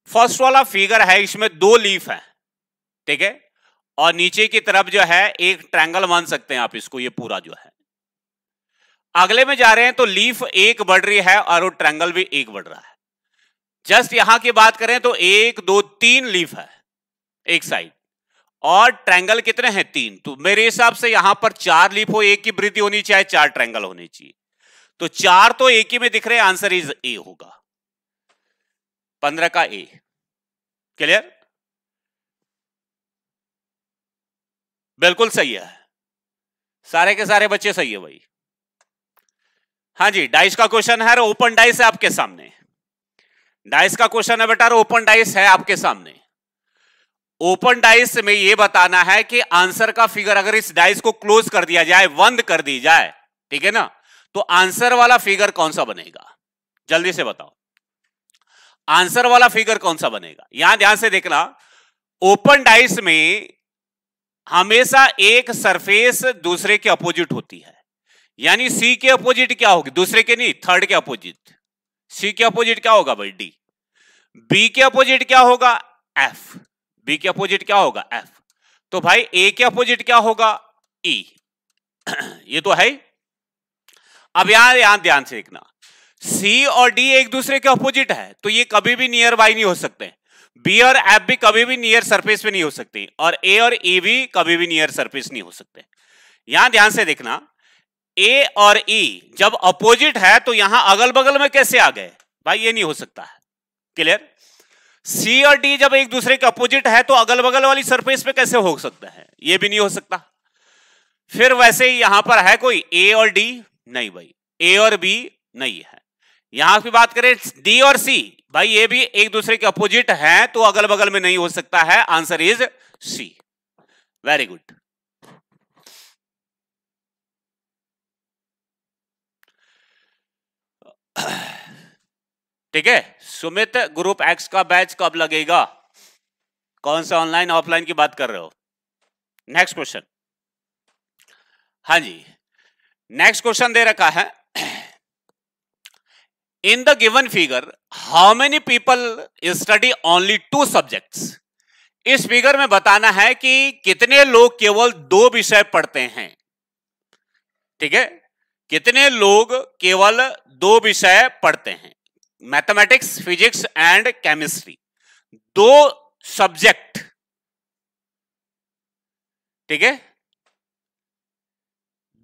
फ़र्स्ट वाला फिगर है, इसमें दो लीफ है। ठीक है, और नीचे की तरफ़ जो है, एक ट्रैंगल मान सकते हैं आप इसको, ये पूरा जो है। अगले में जा रहे हैं तो लीफ एक बढ़ रही है और वो ट्रैंगल भी एक बढ़ रहा है। जस्ट यहाँ की बात करें तो एक, दो, तीन लीफ है एक साइड। और ट्रैंगल कितने हैं? तीन। तो मेरे हिसाब से यहाँ पर चार लीफ हो, एक की वृद्धि होनी चाहिए, चार ट्रैंगल होनी चाहिए। तो चार तो एक ही में दिख रहे आंसर इज़ ए होगा। पंद्रह का ए। क्लियर? बिल्कुल सही है। सारे के सारे बच्चे सही है भाई। हाँ जी डाइस का क्वेश्चन है ओपन डाइस है आपके सामने। डाइस का क्वेश्चन है बेटा ओपन डाइस है आपके सामने। ओपन डाइस में यह बताना है कि आंसर का फिगर अगर इस डाइस को क्लोज कर दिया जाए, बंद कर दी जाए, ठीक है ना? तो आंसर वाला फिगर कौन सा बनेगा? जल्दी से बताओ। आंसर वाला फिगर कौन सा बनेगा? यहाँ ध्यान से देखना ओपन डाइस में हमेशा एक सरफेस दूसरे के अपोजिट होती है। यानी सी के अपोजिट क्या होगी? दूसरे के नहीं थर्ड के अपोजिट सी के अपोजिट क्या होगा भाई? डी बी के अपोजिट क्या होगा? एफ़ बी के अपोजिट क्या होगा? एफ़ तो भाई ए के अपोजिट क्या होगा? ई e. [clears throat] ये तो है अब यहाँ यहाँ ध्यान से देखना। सी और डी एक दूसरे के अपोजिट है तो ये कभी भी नियर बाई नहीं हो सकते। बी और एफ़ भी कभी भी नियर सरफेस पे नहीं हो सकती, और ए और ए भी कभी भी नियर सरफेस नहीं हो सकते। यहाँ ध्यान से देखना ए और ई e जब अपोजिट है तो यहाँ अगल बगल में कैसे आ गए? भाई, ये नहीं हो सकता। है क्लियर सी और डी जब एक दूसरे के अपोजिट है तो अगल बगल वाली सरफेस पे कैसे हो सकता है? ये भी नहीं हो सकता। फिर वैसे ही यहाँ पर है कोई ए और डी नहीं भाई। ए और बी नहीं है। यहाँ की बात करें डी और सी भाई, ये भी एक दूसरे के अपोजिट है तो अगल बगल में नहीं हो सकता है। Answer is C very good [clears throat] ठीक है? सुमित ग्रुप एक्स का बैच कब लगेगा? कौन सा ऑनलाइन ऑफलाइन की बात कर रहे हो? नेक्स्ट क्वेश्चन हाँ जी। नेक्स्ट क्वेश्चन दे रखा है। In the given figure how many people study only two subjects? इस फिगर में बताना है कि कितने लोग केवल दो विषय पढ़ते हैं। ठीक है? कितने लोग केवल दो विषय पढ़ते हैं? मैथमेटिक्स फिजिक्स एंड केमिस्ट्री दो सब्जेक्ट ठीक है?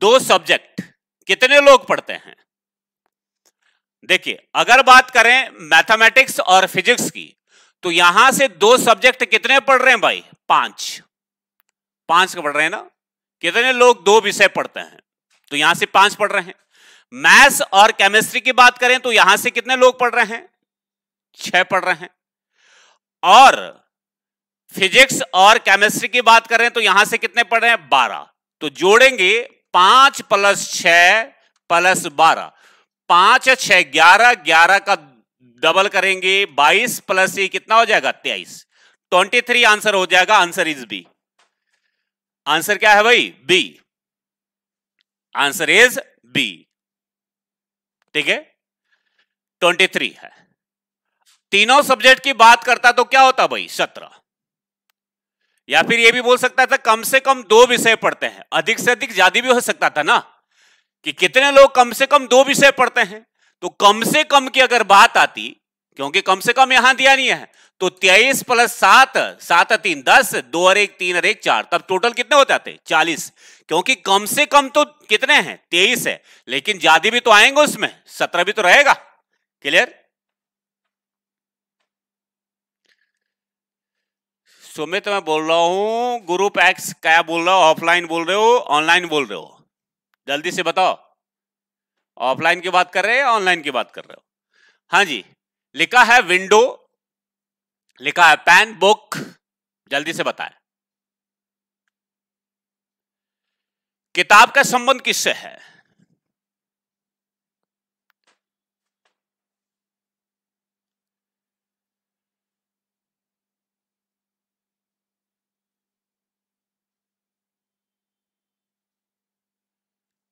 दो सब्जेक्ट कितने लोग पढ़ते हैं? देखिए, अगर बात करें मैथमेटिक्स और फिजिक्स की तो यहाँ से दो सब्जेक्ट कितने पढ़ रहे हैं भाई? पाँच. पाँच का पढ़ रहे हैं ना? कितने लोग दो विषय पढ़ते हैं? तो यहाँ से पाँच पढ़ रहे हैं। मैथ्स और केमिस्ट्री की बात करें तो यहाँ से कितने लोग पढ़ रहे हैं? छह पढ़ रहे हैं। और फिजिक्स और केमिस्ट्री की बात करें तो यहाँ से कितने पढ़ रहे हैं? बारह। तो जोड़ेंगे, पाँच प्लस छ प्लस बारह। पाँच छह, ग्यारह ग्यारह का डबल करेंगे, बाईस प्लस ये कितना हो जाएगा? तेईस। ट्वेंटी थ्री आंसर हो जाएगा, आंसर इज़ बी। आंसर क्या है भाई? बी। Answer is B. ठीक है? ट्वेंटी थ्री है। तीनों सब्जेक्ट की बात करता तो क्या होता भाई? सत्रह। या फिर यह भी बोल सकता था, कम से कम दो विषय पढ़ते हैं। अधिक से अधिक ज़्यादा भी हो सकता था ना? कि कितने लोग कम से कम दो विषय पढ़ते हैं? तो कम से कम की अगर बात आती क्योंकि कम से कम यहाँ दिया नहीं है। तो तेईस प्लस सात सात तीन दस, दो और एक तीन और एक चार। तब टोटल कितने हो जाते? चालीस। क्योंकि कम से कम तो कितने हैं? तेईस है। लेकिन ज़्यादा भी तो आएँगे उसमें। सत्रह भी तो रहेगा। क्लियर सुमित, मैं बोल रहा हूँ ग्रुप एक्स क्या बोल रहा हो? ऑफलाइन बोल रहे हो? ऑनलाइन बोल रहे हो? जल्दी से बताओ। ऑफलाइन की बात कर रहे हैं ऑनलाइन की बात कर रहे हो? हाँ जी। लिखा है विंडो लिखा है पेन बुक जल्दी से बताएँ। किताब का संबंध किससे है?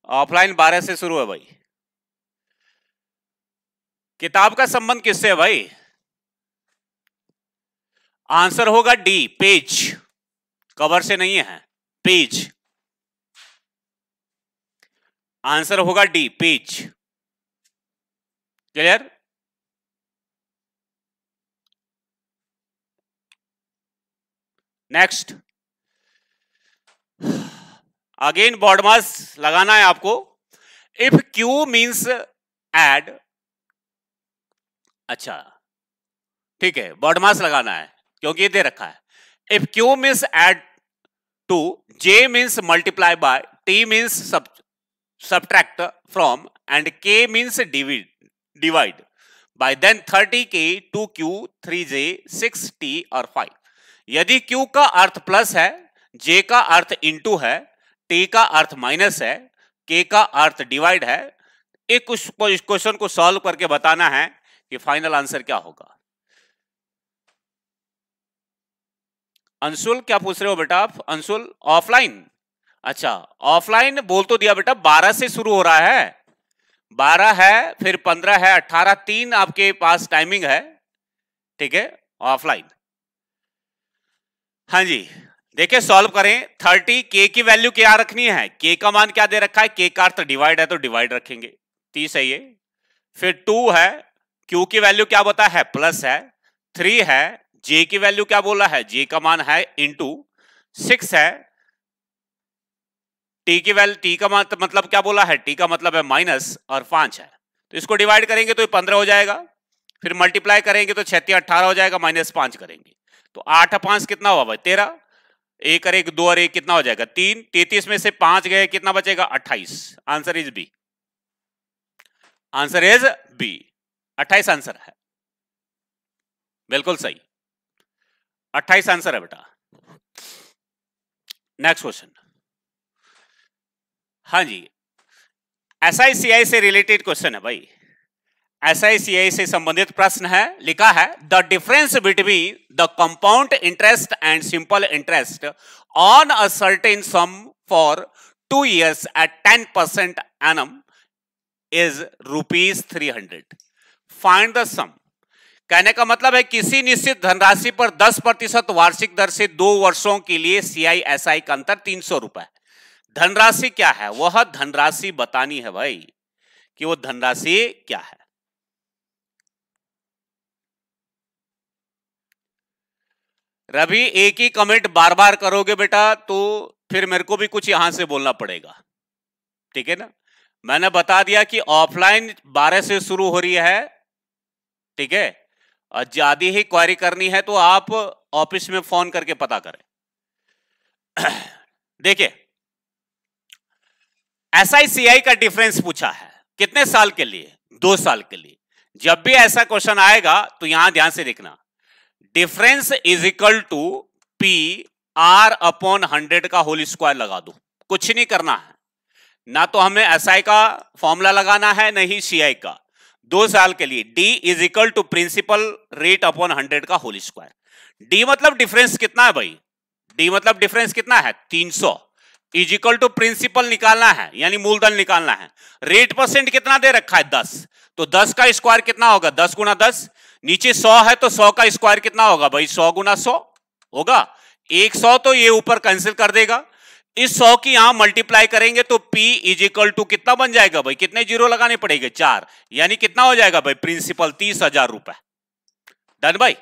ऑफलाइन बारह से शुरू है भाई। किताब का संबंध किससे है भाई? आंसर होगा डी, पेज। कवर से नहीं है, पेज। आंसर होगा D, page. Clear? Next. Again BODMAS लगाना है आपको। इफ़ क्यू मीन्स एड अच्छा। ठीक है बॉडमास लगाना है, क्योंकि ये दे रखा है। If Q means add to J means multiply by T means sub subtract from and K means divide divide by then thirty K two Q three J six T और फाइव यदि क्यू का अर्थ प्लस है जे का अर्थ इंटू है टी का अर्थ माइनस है के का अर्थ डिवाइड है एक क्वेश्चन को सॉल्व करके बताना है। कि फाइनल आंसर क्या होगा? अंशुल, क्या पूछ रहे हो बेटा आप? अंशुल ऑफलाइन अच्छा ऑफलाइन बोल तो दिया बेटा, बारह से शुरू हो रहा है। बारह है, फिर पंद्रह है अट्ठारह तीन आपके पास टाइमिंग है। ठीक है ऑफलाइन हाँ जी, देखिए सॉल्व करें। थर्टी के की वैल्यू क्या रखनी है? के का मान क्या दे रखा है? के का अर्थ डिवाइड है तो डिवाइड रखेंगे। तीस है ये। फिर टू है क्यू की वैल्यू क्या बता है? प्लस है थ्री है जे की वैल्यू क्या बोला है? जे का मान है इंटू सिक्स है। टी की वैल्यू टी का मतलब क्या बोला है? टी का मतलब है माइनस और पाँच है। तो इसको डिवाइड करेंगे तो ये पंद्रह हो जाएगा। फिर मल्टीप्लाई करेंगे तो छत्तीस, अट्ठारह हो जाएगा माइनस पाँच करेंगे। तो आठ पाँच कितना हुआ? भाई तेरह। एक और एक, दो और एक कितना हो जाएगा? तीन। तैतीस में से पाँच गए, कितना बचेगा? अट्ठाईस। Answer is B answer is B अट्ठाईस आंसर है। बिल्कुल सही। अट्ठाईस आंसर है बेटा। नेक्स्ट क्वेश्चन हाँ जी। एस सी रिलेटेड क्वेश्चन है भाई। एस आई सी आई से संबंधित प्रश्न है। लिखा है the difference between the compound interest and simple interest on a certain sum for two years at ten percent annum is rupees three hundred find the sum कहने का मतलब है किसी निश्चित धनराशि पर 10 प्रतिशत वार्षिक दर से दो वर्षों के लिए सीआईएसआई का अंतर तीन सौ रुपए धनराशि क्या है? वह धनराशि बतानी है भाई कि वो धनराशि क्या है। रवि, एक ही कमेंट बार बार करोगे बेटा तो फिर मेरे को भी कुछ यहाँ से बोलना पड़ेगा। ठीक है ना? मैंने बता दिया कि ऑफलाइन बारह से शुरू हो रही है ठीक है? और ज़्यादा ही क्वारी करनी है तो आप ऑफ़िस में फ़ोन करके पता करें। [clears throat] देखिए एसआईसीआई का डिफरेंस पूछा है। कितने साल के लिए? दो साल के लिए। जब भी ऐसा क्वेश्चन आएगा तो यहाँ ध्यान से देखना। Difference is equal to P R upon hundred का होल स्क्वायर लगा दो। कुछ नहीं करना है। ना तो हमें एसआई का फॉर्मूला लगाना है, नहीं सी का। दो साल के लिए D is equal to principal rate upon hundred का होल स्क्वायर डी मतलब डिफरेंस कितना है भाई? डी मतलब डिफरेंस कितना है? तीन सौ. इज़ इक्वल टू प्रिंसिपल निकालना है, यानी मूलधन निकालना है. रेट परसेंट कितना दे रखा है? दस. तो दस का स्क्वायर कितना होगा? दस गुना दस. नीचे सौ है तो सौ का स्क्वायर कितना होगा भाई? सौ गुना सौ होगा. एक सौ तो ये ऊपर कैंसिल कर देगा. इस सौ की यहाँ मल्टीप्लाई करेंगे तो P इज़ इक्वल टू कितना बन जाएगा भाई? कितने ज़ीरो लगाने पड़ेंगे? चार। यानी कितना हो जाएगा भाई? प्रिंसिपल तीस हज़ार रुपए। डन भाई?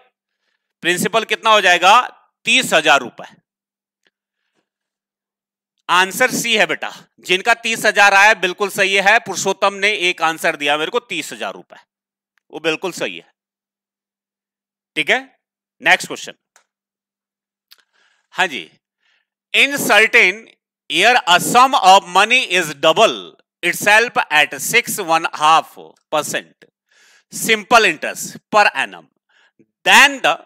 प्रिंसिपल कितना हो जाएगा? तीस हज़ार रुपए। आंसर सी है बेटा। जिनका तीस हज़ार आया, बिल्कुल सही है। पुरुषोत्तम ने एक आंसर दिया मेरे को, तीस हज़ार रुपए। वो बिल्कुल सही है। ठीक है? नेक्स्ट क्वेश्चन हाँ जी। In certain year a sum of money is double itself at six one half percent simple interest per annum then the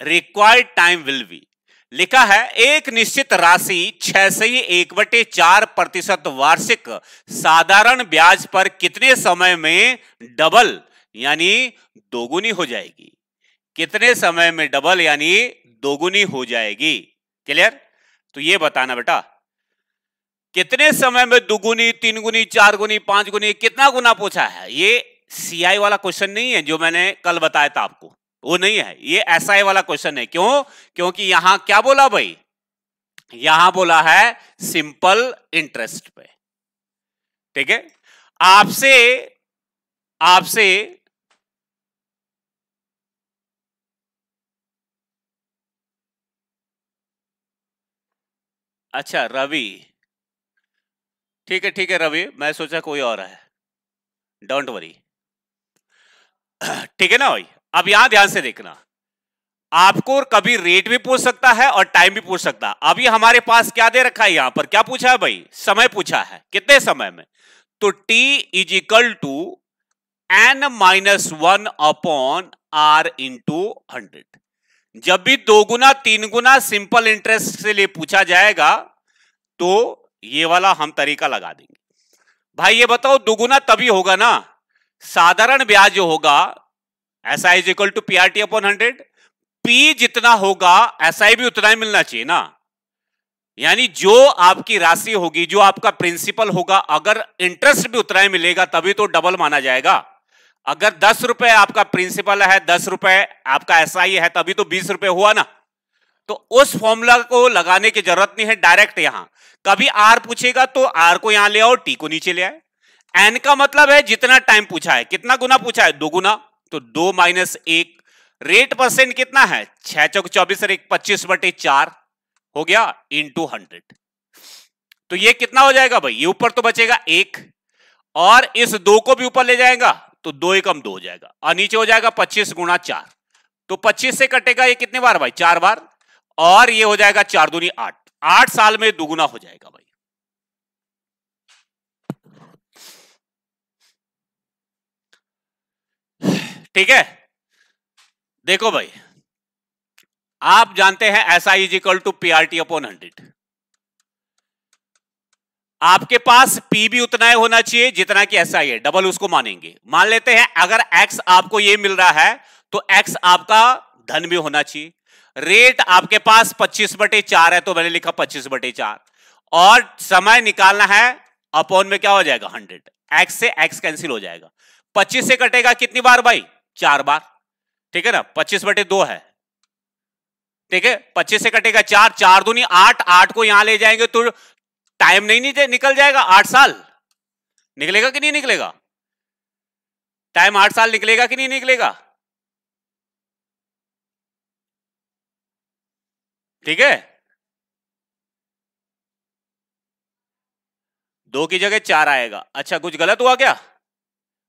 required time will be लिखा है, एक निश्चित राशि छह से ही एक बटे चार प्रतिशत वार्षिक साधारण ब्याज पर कितने समय में डबल यानी दोगुनी हो जाएगी। कितने समय में डबल यानी दोगुनी हो जाएगी। क्लियर तो ये बताना बेटा, कितने समय में दुगुनी तीन गुनी चार गुनी पाँच गुनी कितना गुना पूछा है? ये सीआई वाला क्वेश्चन नहीं है जो मैंने कल बताया था आपको। वो नहीं है। ये एसआई वाला क्वेश्चन है। क्यों? क्योंकि यहाँ क्या बोला भाई? यहाँ बोला है सिंपल इंटरेस्ट पे। ठीक है? आपसे आपसे अच्छा रवि। ठीक है ठीक है, रवि, मैं सोचा कोई और है। डोंट वरी [clears throat] ठीक है ना भाई? अब यहाँ ध्यान से देखना। आपको कभी रेट भी पूछ सकता है और टाइम भी पूछ सकता है। अभी हमारे पास क्या दे रखा है यहाँ पर? क्या पूछा है भाई? समय पूछा है। कितने समय में? तो T is equal to N minus one upon R into hundred जब भी दो गुना, तीन गुना सिंपल इंटरेस्ट से लिए पूछा जाएगा तो ये वाला हम तरीका लगा देंगे। भाई, ये बताओ दुगुना तभी होगा ना? साधारण ब्याज होगा S I is equal to P R T upon hundred P जितना होगा एस आई भी उतना ही मिलना चाहिए ना? यानी जो आपकी राशि होगी, जो आपका प्रिंसिपल होगा, अगर इंटरेस्ट भी उतना ही मिलेगा, तभी तो डबल माना जाएगा। अगर दस रुपए आपका प्रिंसिपल है, दस रुपए आपका एसआई है, तभी तो बीस रुपए हुआ ना। तो उस फॉर्मूला को लगाने की ज़रूरत नहीं है, डायरेक्ट यहाँ। कभी आर पूछेगा तो आर को यहाँ ले आओ टी को नीचे ले आए। एन का मतलब है जितना टाइम पूछा है। कितना गुना पूछा है? दो गुना। तो दो माइनस एक। रेट परसेंट कितना है? छह चौक चौबीस और एक पच्चीस बटे चार। हो गया इन टू हंड्रेड तो ये कितना हो जाएगा भाई? ये ऊपर तो बचेगा एक। और इस दो को भी ऊपर ले जाएगा। तो दो एकम दो हो जाएगा। और नीचे हो जाएगा पच्चीस गुणा चार। तो पच्चीस से कटेगा ये कितने बार भाई? चार बार। और ये हो जाएगा चार दूनी आठ। आठ साल में दुगुना हो जाएगा भाई। ठीक है? देखो भाई, आप जानते हैं S I is equal to P R T upon hundred आपके पास पी भी उतना ही होना चाहिए जितना कि ऐसा आई है डबल उसको मानेंगे। मान लेते हैं, अगर एक्स आपको ये मिल रहा है तो एक्स आपका धन भी होना चाहिए। रेट आपके पास 25 बटे चार है तो मैंने लिखा 25 बटे चार। और समय निकालना है अपॉन में क्या हो जाएगा? 100 एक्स से एक्स कैंसिल हो जाएगा। 25 से कटेगा कितनी बार भाई? चार बार। ठीक है ना? 25 बटे दो है। ठीक है? 25 से कटेगा चार। चार दूनी आठ। आठ को यहाँ ले जाएँगे तो टाइम नहीं, निकल जाएगा आठ साल। निकलेगा कि नहीं निकलेगा? टाइम आठ साल निकलेगा कि नहीं निकलेगा? ठीक है? दो की जगह चार आएगा। अच्छा कुछ गलत हुआ क्या?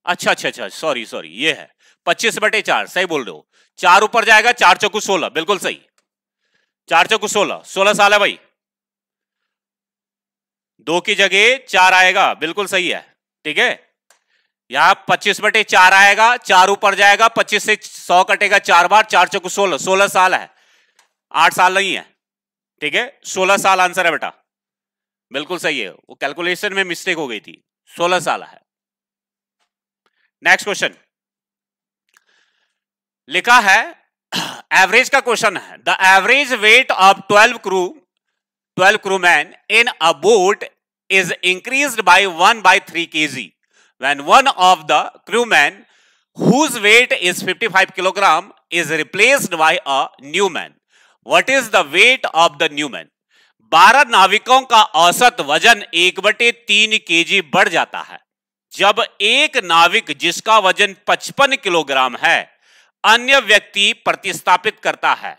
अच्छा अच्छा अच्छा सॉरी सॉरी ये है। पच्चीस बटे चार सही बोल रहे हो। चार ऊपर जाएगा चार चौकू सोलह बिल्कुल सही। चार चौकू सोलह सोलह साल है भाई। दो की जगह चार आएगा, बिल्कुल सही है, ठीक है? यहाँ पच्चीस बटे चार आएगा, चार ऊपर जाएगा, पच्चीस से सौ कटेगा चार बार, चार चौकू सोलह सोलह साल है, आठ साल नहीं है, ठीक है? सोलह साल आंसर है बेटा, बिल्कुल सही है, वो कैलकुलेशन में मिस्टेक हो गई थी, सोलह साल है। नेक्स्ट क्वेश्चन लिखा है एवरेज का क्वेश्चन है the average weight of twelve crew twelve crew man in a one by three K G van one of the crew man whose weight is fifty five kilogram is replaced by a new man what is the weight of the new man बारह नाविकों का औसत वज़न एक बटे तीन के बढ़ जाता है। जब एक नाविक जिसका वज़न 55 किलोग्राम है, अन्य व्यक्ति प्रतिस्थापित करता है।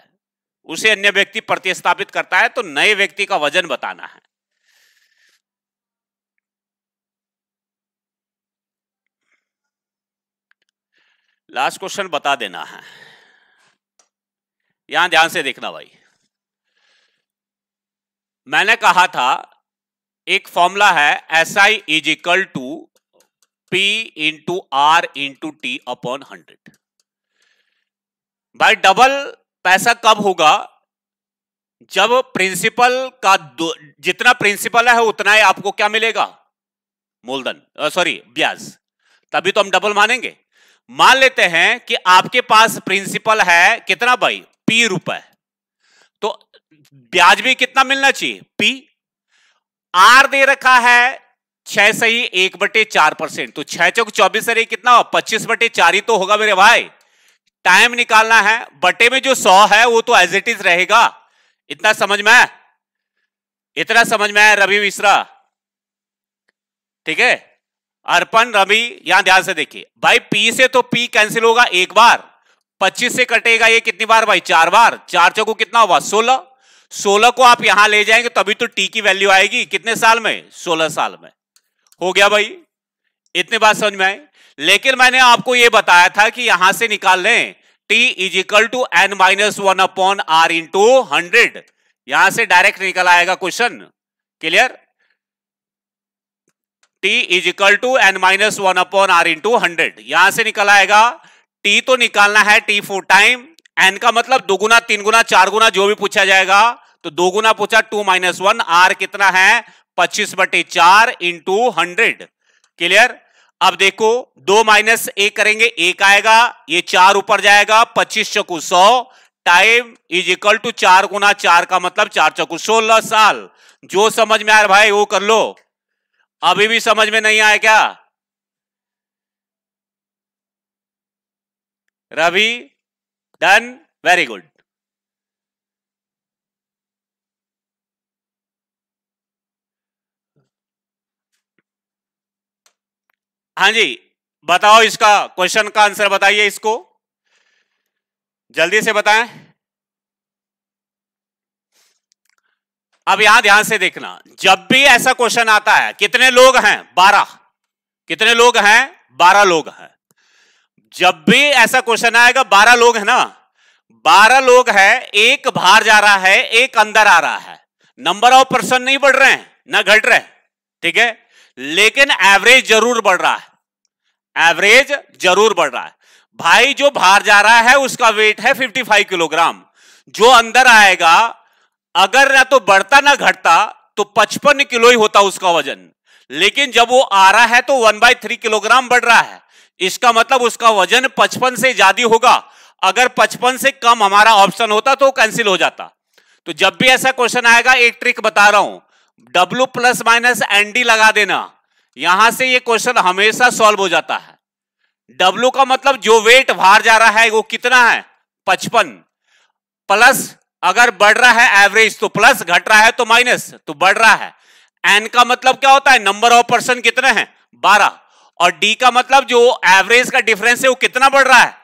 उसे अन्य व्यक्ति प्रतिस्थापित करता है तो नए व्यक्ति का वज़न बताना है। लास्ट क्वेश्चन बता देना है। यहाँ ध्यान से देखना भाई। मैंने कहा था, एक फॉर्मूला है S I is equal to P into R into T upon hundred भाई डबल पैसा कब होगा? जब प्रिंसिपल का जितना प्रिंसिपल है उतना ही आपको क्या मिलेगा? मूलधन सॉरी ब्याज। तभी तो हम डबल मानेंगे। मान लेते हैं कि आपके पास प्रिंसिपल है कितना भाई? पी रुपए। तो ब्याज भी कितना मिलना चाहिए? पी आर दे रखा है छह सही एक बटे चार परसेंट। तो छह चौक चौबीस अरे कितना हो पच्चीस बटे चार ही तो होगा मेरे भाई। टाइम निकालना है। बटे में जो सौ है, वो तो एज इट इज़ रहेगा। इतना समझ में? इतना समझ में आया रवि मिश्रा? ठीक है? अर्पण रवि, यहाँ ध्यान से देखिए। भाई, पी से तो पी कैंसिल होगा एक बार, पच्चीस से कटेगा ये कितनी बार भाई? चार बार। चार चौको कितना हुआ सोलह। सोलह को आप यहाँ ले जाएँगे, तभी तो टी की वैल्यू आएगी। कितने साल में? सोलह साल में। हो गया भाई। इतनी बात समझ में आए लेकिन मैंने आपको यह बताया था कि यहाँ से निकाल लें। T is equal to N minus one upon R into hundred यहाँ से डायरेक्ट निकल आएगा question clear T is equal to N minus one upon R into hundred यहाँ से निकल आएगा टी तो निकालना है टी फोर टाइम एन का मतलब दो गुना, तीन गुना, चार गुना जो भी पूछा जाएगा तो दो गुना पूछा टू माइनस वन आर कितना है? पच्चीस बटे चार इंटू हंड्रेड क्लियर अब देखो, दो माइनस एक करेंगे, एक आएगा, ये चार ऊपर जाएगा, पच्चीस चकू सौ. टाइम इज़ इक्वल टू चार गुना, चार का मतलब चार चकू सोलह साल. जो समझ में आया भाई, वो कर लो. अभी भी समझ में नहीं आया क्या? रवि, डन वेरी गुड हाँ जी, बताओ इसका क्वेश्चन का आंसर बताइए इसको। जल्दी से बताएँ। अब यहाँ ध्यान से देखना, जब भी ऐसा क्वेश्चन आता है, कितने लोग हैं? बारह। कितने लोग हैं? बारह लोग हैं। जब भी ऐसा क्वेश्चन आएगा, बारह लोग है ना? बारह लोग हैं, एक बाहर जा रहा है, एक अंदर आ रहा है। नंबर ऑफ़ पर्सन नहीं बढ़ रहे हैं, ना घट रहे ठीक है? लेकिन एवरेज ज़रूर बढ़ रहा है। एवरेज ज़रूर बढ़ रहा है। भाई, जो बाहर जा रहा है, उसका वेट है 55 किलोग्राम जो अंदर आएगा अगर ना तो बढ़ता ना घटता तो 55 किलो ही होता उसका वज़न। लेकिन जब वो आ रहा है तो वन बाई थ्री किलोग्राम बढ़ रहा है। इसका मतलब उसका वज़न 55 से ज़्यादा होगा। अगर 55 से कम हमारा ऑप्शन होता तो कैंसिल हो जाता। तो जब भी ऐसा क्वेश्चन आएगा, एक ट्रिक बता रहा हूँ। डब्ल्यू प्लस माइनस एनडी लगा देना। यहाँ से ये क्वेश्चन हमेशा सॉल्व हो जाता है। डब्ल्यू का मतलब जो वेट बाहर जा रहा है, वो कितना है? पचपन। प्लस अगर बढ़ रहा है एवरेज तो प्लस घट रहा है तो माइनस तो बढ़ रहा है। एन का मतलब क्या होता है? नंबर ऑफ़ पर्सन कितने हैं? बारह। और डी का मतलब जो एवरेज का डिफरेंस है, वो कितना बढ़ रहा है?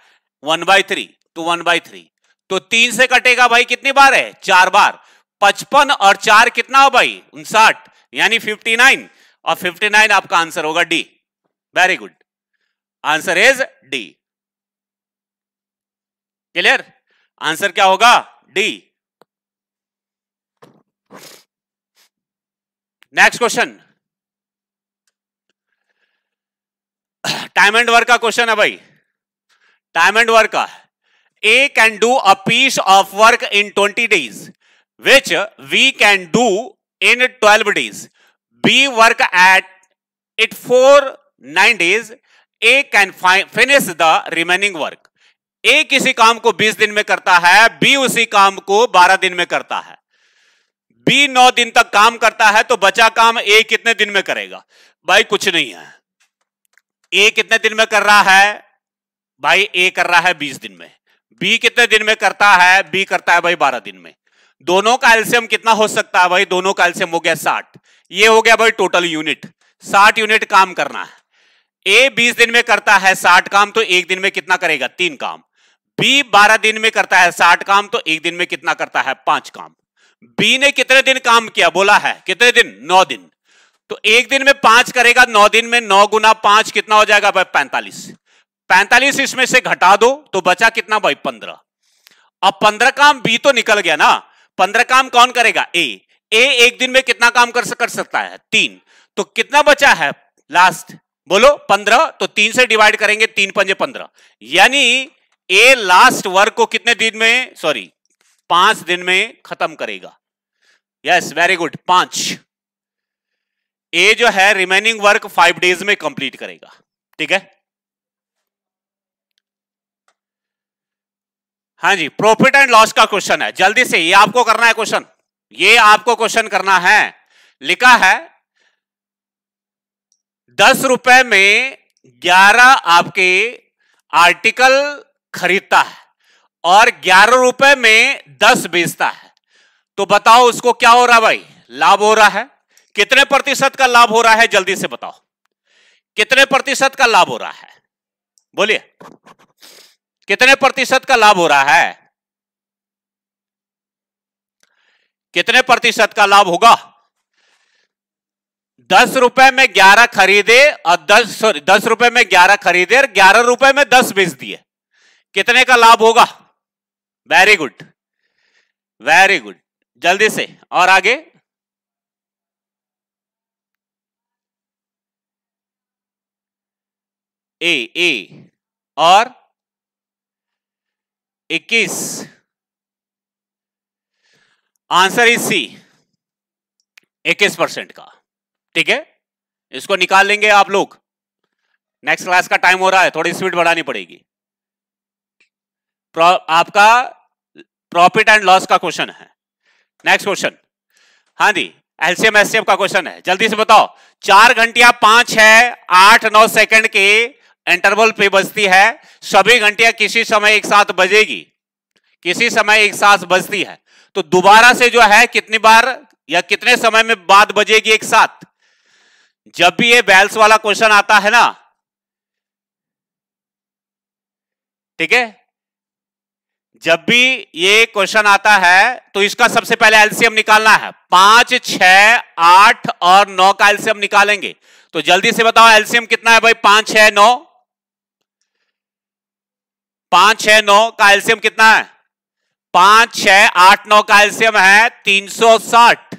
वन बाई थ्री तो वन बाई थ्री तो तीन से कटेगा भाई, कितनी बार है? चार बार। पचपन और चार कितना हो भाई? उनसाठ, यानी फिफ्टी नाइन और फिफ्टी नाइन आपका आंसर होगा D very good answer is D clear answer क्या होगा? D next question time and work का क्वेश्चन है भाई. टाइम एंड वर्क का. A can do a piece of work in twenty days which B can do in twelve days B work at it for nine days A can finish the remaining work A किसी काम को 20 दिन में करता है बी उसी काम को 12 दिन में करता है। बी 9 दिन तक काम करता है तो बचा काम ए कितने दिन में करेगा? भाई कुछ नहीं है। ए कितने दिन में कर रहा है? भाई ए कर रहा है 20 दिन में। बी कितने दिन में करता है? बी करता है भाई 12 दिन में। दोनों का एल्सियम कितना हो सकता है भाई? दोनों का एल्सियम हो गया 60 ये हो गया भाई टोटल यूनिट 60 यूनिट काम करना है। ए 20 दिन में करता है 60 काम तो एक दिन में कितना करेगा? तीन काम। बी 12 दिन में करता है 60 काम तो एक दिन में कितना करता है? पाँच काम। बी ने कितने दिन काम किया? बोला है कितने दिन? नौ दिन। तो एक दिन में पाँच करेगा नौ दिन में नौ गुना पाँच कितना हो जाएगा भाई? पैंतालीस। पैंतालीस इसमें से घटा दो तो बचा कितना भाई? पंद्रह। अब पंद्रह काम बी तो निकल गया ना। पंद्रह काम कौन करेगा? ए। ए एक दिन में कितना काम कर, कर सकता है? तीन। तो कितना बचा है? लास्ट। बोलो पंद्रह तो तीन से डिवाइड करेंगे तीन पंजे पंद्रह। यानी ए लास्ट वर्क को कितने दिन में सॉरी पाँच दिन में खत्म करेगा। यस वेरी गुड पाँच। ए जो है रिमेनिंग वर्क फाइव डेज़ में कंप्लीट करेगा। ठीक है? हाँ जी प्रॉफिट एंड लॉस का क्वेश्चन है। जल्दी से, ये आपको करना है क्वेश्चन ये आपको क्वेश्चन करना है। लिखा है, दस रुपए में ग्यारह आपके आर्टिकल खरीदता है और ग्यारह रुपए में दस बेचता है। तो बताओ उसको क्या हो रहा भाई? लाभ हो रहा है। कितने प्रतिशत का लाभ हो रहा है जल्दी से बताओ। कितने प्रतिशत का लाभ हो रहा है? बोलिए। कितने प्रतिशत का लाभ हो रहा है? कितने प्रतिशत का लाभ होगा? दस रुपए में ग्यारह खरीदे और दस, सॉरी, दस रुपए में ग्यारह खरीदे और ग्यारह रुपए में दस बेच दिए। कितने का लाभ होगा? वेरी गुड वेरी गुड जल्दी से, और आगे? ए ए और? 21 आंसर इज़ सी 21 परसेंट का। ठीक है? इसको निकाल लेंगे आप लोग। नेक्स्ट क्लास का टाइम हो रहा है, थोड़ी स्पीड बढ़ानी पड़ेगी। आपका प्रॉफिट एंड लॉस का क्वेश्चन है। नेक्स्ट क्वेश्चन हाँ जी एलसीएम एससीएम का क्वेश्चन है। जल्दी से बताओ। चार घंटिया पाँच है, आठ नौ सेकंड के इंटरवल पे बजती है। सभी घंटिया किसी समय एक साथ बजेगी। किसी समय एक साथ बजती है। तो दोबारा से जो है, कितनी बार या कितने समय में बाद बजेगी एक साथ? जब भी ये बैल्स वाला क्वेश्चन आता है ना, ठीक है? जब भी ये क्वेश्चन आता है तो इसका सबसे पहले एलसीएम निकालना है। पाँच छ आठ और नौ का एलसीएम निकालेंगे। तो जल्दी से बताओ एलसीएम कितना है भाई? पाँच छ नौ? पाँच छ नौ का एलसीएम कितना है? पाँच छ आठ, नौ का एलसीएम है तीन सौ साठ।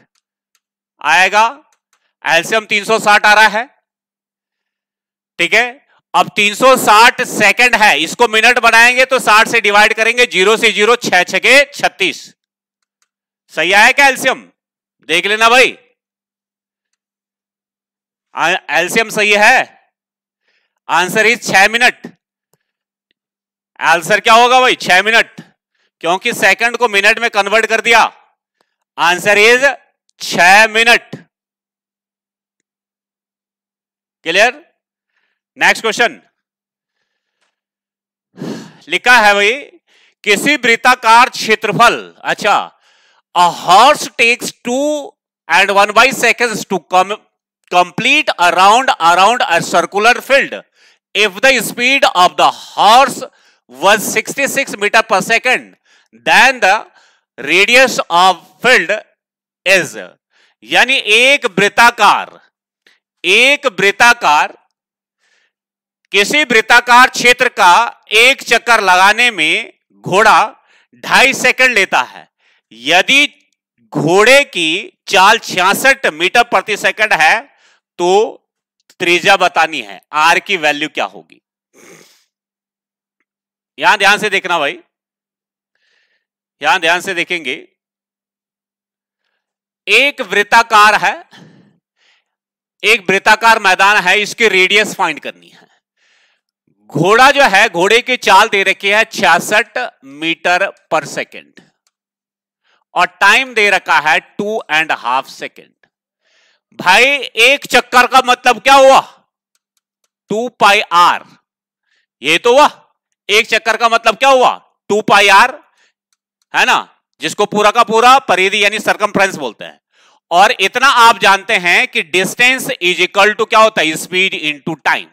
आएगा? एलसीएम तीन सौ साठ आ रहा है। ठीक है? अब 360 सेकंड है, इसको मिनट बनाएँगे तो 60 से डिवाइड करेंगे, ज़ीरो से ज़ीरो, छह छके छत्तीस। सही आया क्या एल्सियम? देख लेना भाई। एल्सियम सही है? आंसर इज़ छह मिनट आंसर क्या होगा भाई? छह मिनट क्योंकि सेकंड को मिनट में कन्वर्ट कर दिया। आंसर इज़ छह मिनट क्लियर नेक्स्ट क्वेश्चन लिखा है भाई, किसी वृत्ताकार क्षेत्रफल अच्छा a horse takes two and one by second to come complete around around a circular field if the speed of the horse was 66 metre per second then the radius of field is यानी एक वृत्ताकार एक वृत्ताकार किसी वृत्ताकार क्षेत्र का एक चक्कर लगाने में घोड़ा ढाई सेकंड लेता है। यदि घोड़े की चाल छियासठ मीटर प्रति सेकंड है तो त्रिज्या बतानी है आर की वैल्यू क्या होगी। यहाँ ध्यान से देखना भाई। यहाँ ध्यान से देखेंगे। एक वृत्ताकार है, एक वृत्ताकार मैदान है, इसकी रेडियस फाइंड करनी है। घोड़ा जो है, घोड़े की चाल दे रखी है छियासठ मीटर पर सेकेंड। और टाइम दे रखा है टू एंड हाफ़ सेकेंड। भाई, एक चक्कर का मतलब क्या हुआ? Two pi R. ये तो हुआ। एक चक्कर का मतलब क्या हुआ? टू पाई आर, है ना? जिसको पूरा का पूरा परिधि यानी सरकम बोलते हैं। और इतना आप जानते हैं कि डिस्टेंस इज़ इक्वल टू क्या होता है? स्पीड इनटू टाइम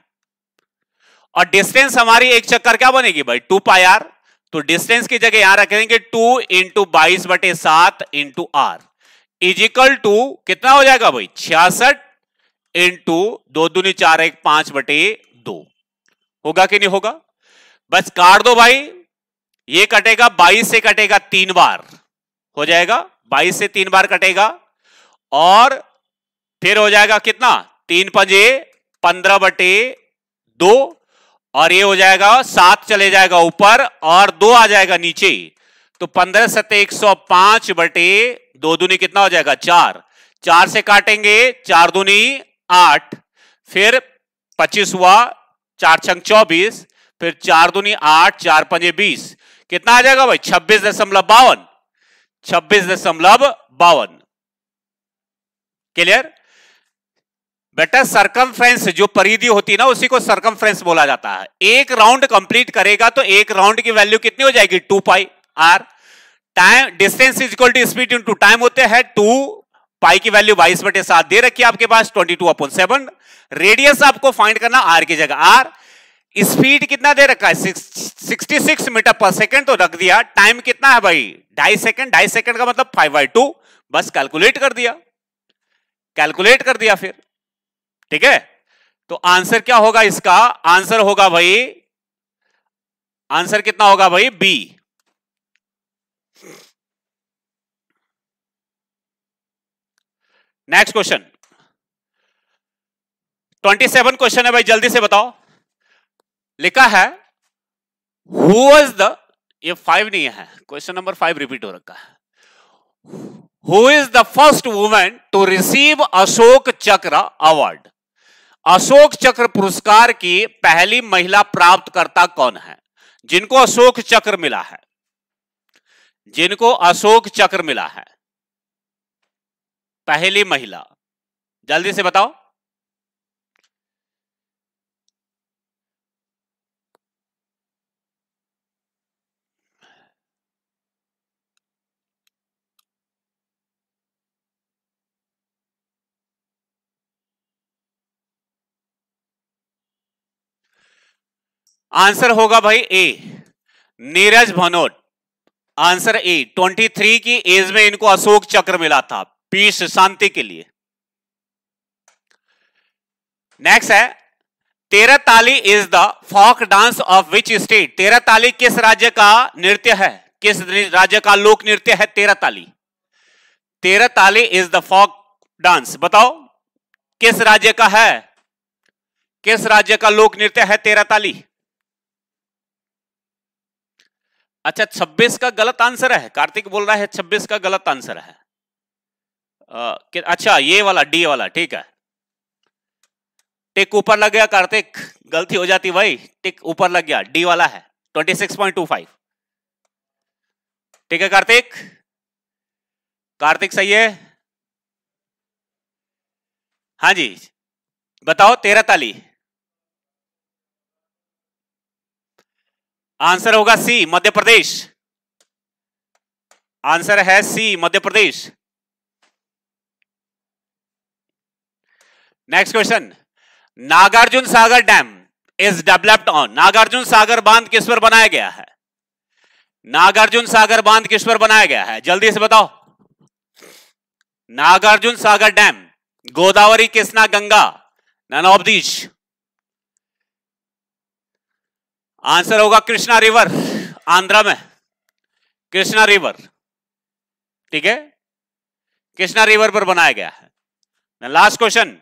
और डिस्टेंस हमारी एक चक्कर क्या बनेगी भाई? टू पाई आर तो डिस्टेंस की जगह यहाँ रखेंगे टू इंटू बाईस बटे सात इंटू आर इजिकल टू कितना हो जाएगा भाई? छियासठ इंटू दो दूनी चार एक पाँच बटे दो। होगा कि नहीं होगा? बस काट दो भाई। ये कटेगा, बाईस से कटेगा तीन बार। हो जाएगा? बाईस से तीन बार कटेगा। और फिर हो जाएगा कितना? तीन पंजे पंद्रह बटे दो। और ये हो जाएगा, सात चले जाएगा ऊपर और दो आ जाएगा नीचे। तो पंद्रह सत्य एक सौ पाँच बटे दो दूनी कितना हो जाएगा? चार। चार से काटेंगे, चार दूनी आठ। फिर पच्चीस हुआ, चार छंग चौबीस। फिर चार दूनी आठ, चार पंजे बीस। कितना आ जाएगा भाई? छब्बीस दशमलव बावन। छब्बीस दशमलव बावन। क्लियर? बेटा सरकमफ्रेंस जो परिधि होती है ना, उसी को सरकमफ्रेंस बोला जाता है। एक राउंड कंप्लीट करेगा तो एक राउंड की वैल्यू कितनी हो जाएगी? Two pi R time distance is equal to speed into time होते हैं। टू पाई की वैल्यू बाईस बटे सात दे रखी आपके पास twenty two upon seven radius आपको फाइंड करना आर की जगह। आर स्पीड कितना दे रखा है? Sixty six metre per second तो रख दिया। टाइम कितना है भाई? ढाई सेकंड ढाई सेकंड का मतलब फाइव बाई टू बस कैलकुलेट कर दिया। कैलकुलेट कर दिया फिर। ठीक है? तो आंसर क्या होगा इसका? आंसर होगा भाई, आंसर कितना होगा भाई? B next question twenty seven question है भाई, जल्दी से बताओ। लिखा है हु इज़ द ये फाइव नहीं है क्वेश्चन नंबर फाइव रिपीट हो रखा है। Who is the first women to receive Ashok Chakra award Ashok चक्र पुरस्कार की पहली महिला प्राप्तकर्ता कौन है? जिनको अशोक चक्र मिला है। जिनको अशोक चक्र मिला है। पहली महिला। जल्दी से बताओ। आंसर होगा भाई A Neeraj Bhanot. Answer A 23 की एज में इनको अशोक चक्र मिला था। पीस शांति के लिए। नेक्स्ट है Terah Tali is the folk dance of which state Terah Tali किस राज्य का नृत्य है? किस राज्य का लोक नृत्य है? Terah Tali Terah Tali is the folk dance बताओ, किस राज्य का है? किस राज्य का लोक नृत्य है? तेरह ताली अच्छा 26 का गलत आंसर है। कार्तिक बोल रहा है 26 का गलत आंसर है। आ, अच्छा ये वाला डी वाला ठीक है। टिक ऊपर लग गया कार्तिक। गलती हो जाती भाई। टिक ऊपर लग गया। डी वाला है। 26.25 ठीक है कार्तिक? कार्तिक सही है? हाँ जी। बताओ तेरह ताली। आंसर होगा सी, मध्य प्रदेश। आंसर है C, Madhya Pradesh. Next question Nagarjuna Sagar dam is developed on Nagarjuna Sagar बाँध किस पर बनाया गया है? नागार्जुन सागर बाँध किस पर बनाया गया है? जल्दी से बताओ। Nagarjuna Sagar dam, Godavari, Krishna, Ganga, none of these answer होगा कृष्णा रिवर, आंध्रा में। कृष्णा रिवर, ठीक है? कृष्णा रिवर पर बनाया गया है। लास्ट क्वेश्चन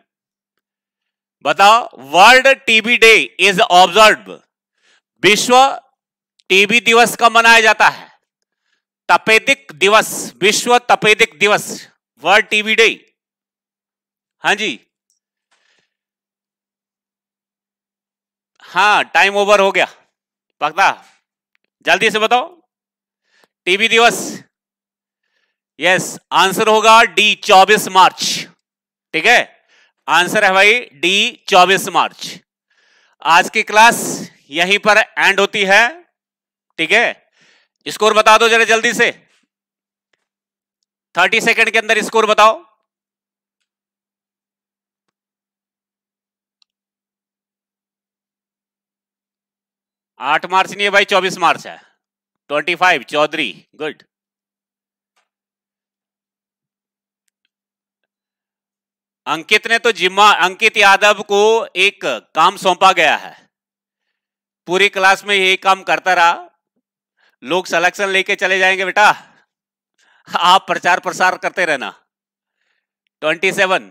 बताओ, world TB day is observe विश्व टीबी दिवस कब मनाया जाता है? तपेदिक दिवस, विश्व तपेदिक दिवस, वर्ल्ड टीबी डे। हाँ जी। हाँ टाइम ओवर हो गया। पकड़ा जल्दी से बताओ। टीबी दिवस। यस आंसर होगा डी 24 मार्च। ठीक है? आंसर है भाई डी 24 मार्च। आज की क्लास यहीं पर एंड होती है। ठीक है? स्कोर बता दो जरा जल्दी से। 30 सेकंड के अंदर स्कोर बताओ। आठ मार्च नहीं है भाई, चौबीस मार्च है। Twenty five Chaudhary good Ankit ने तो जिम्मा, अंकित यादव को एक काम सौंपा गया है। पूरी क्लास में यही काम करता रहा। लोग सिलेक्शन लेके चले जाएँगे बेटा। आप प्रचार प्रसार करते रहना। Twenty seven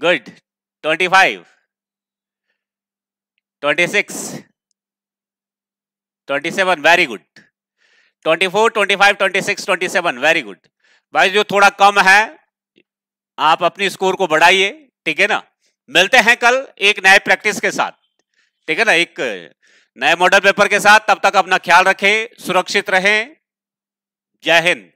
good twenty five twenty six twenty seven very good twenty four twenty five twenty six twenty seven very good भाई, जो थोड़ा कम है, आप अपनी स्कोर को बढ़ाइए, ठीक है ना? मिलते हैं कल एक नए प्रैक्टिस के साथ, ठीक है ना? एक नए मॉडल पेपर के साथ। तब तक अपना ख्याल रखें, सुरक्षित रहें। जय हिंद।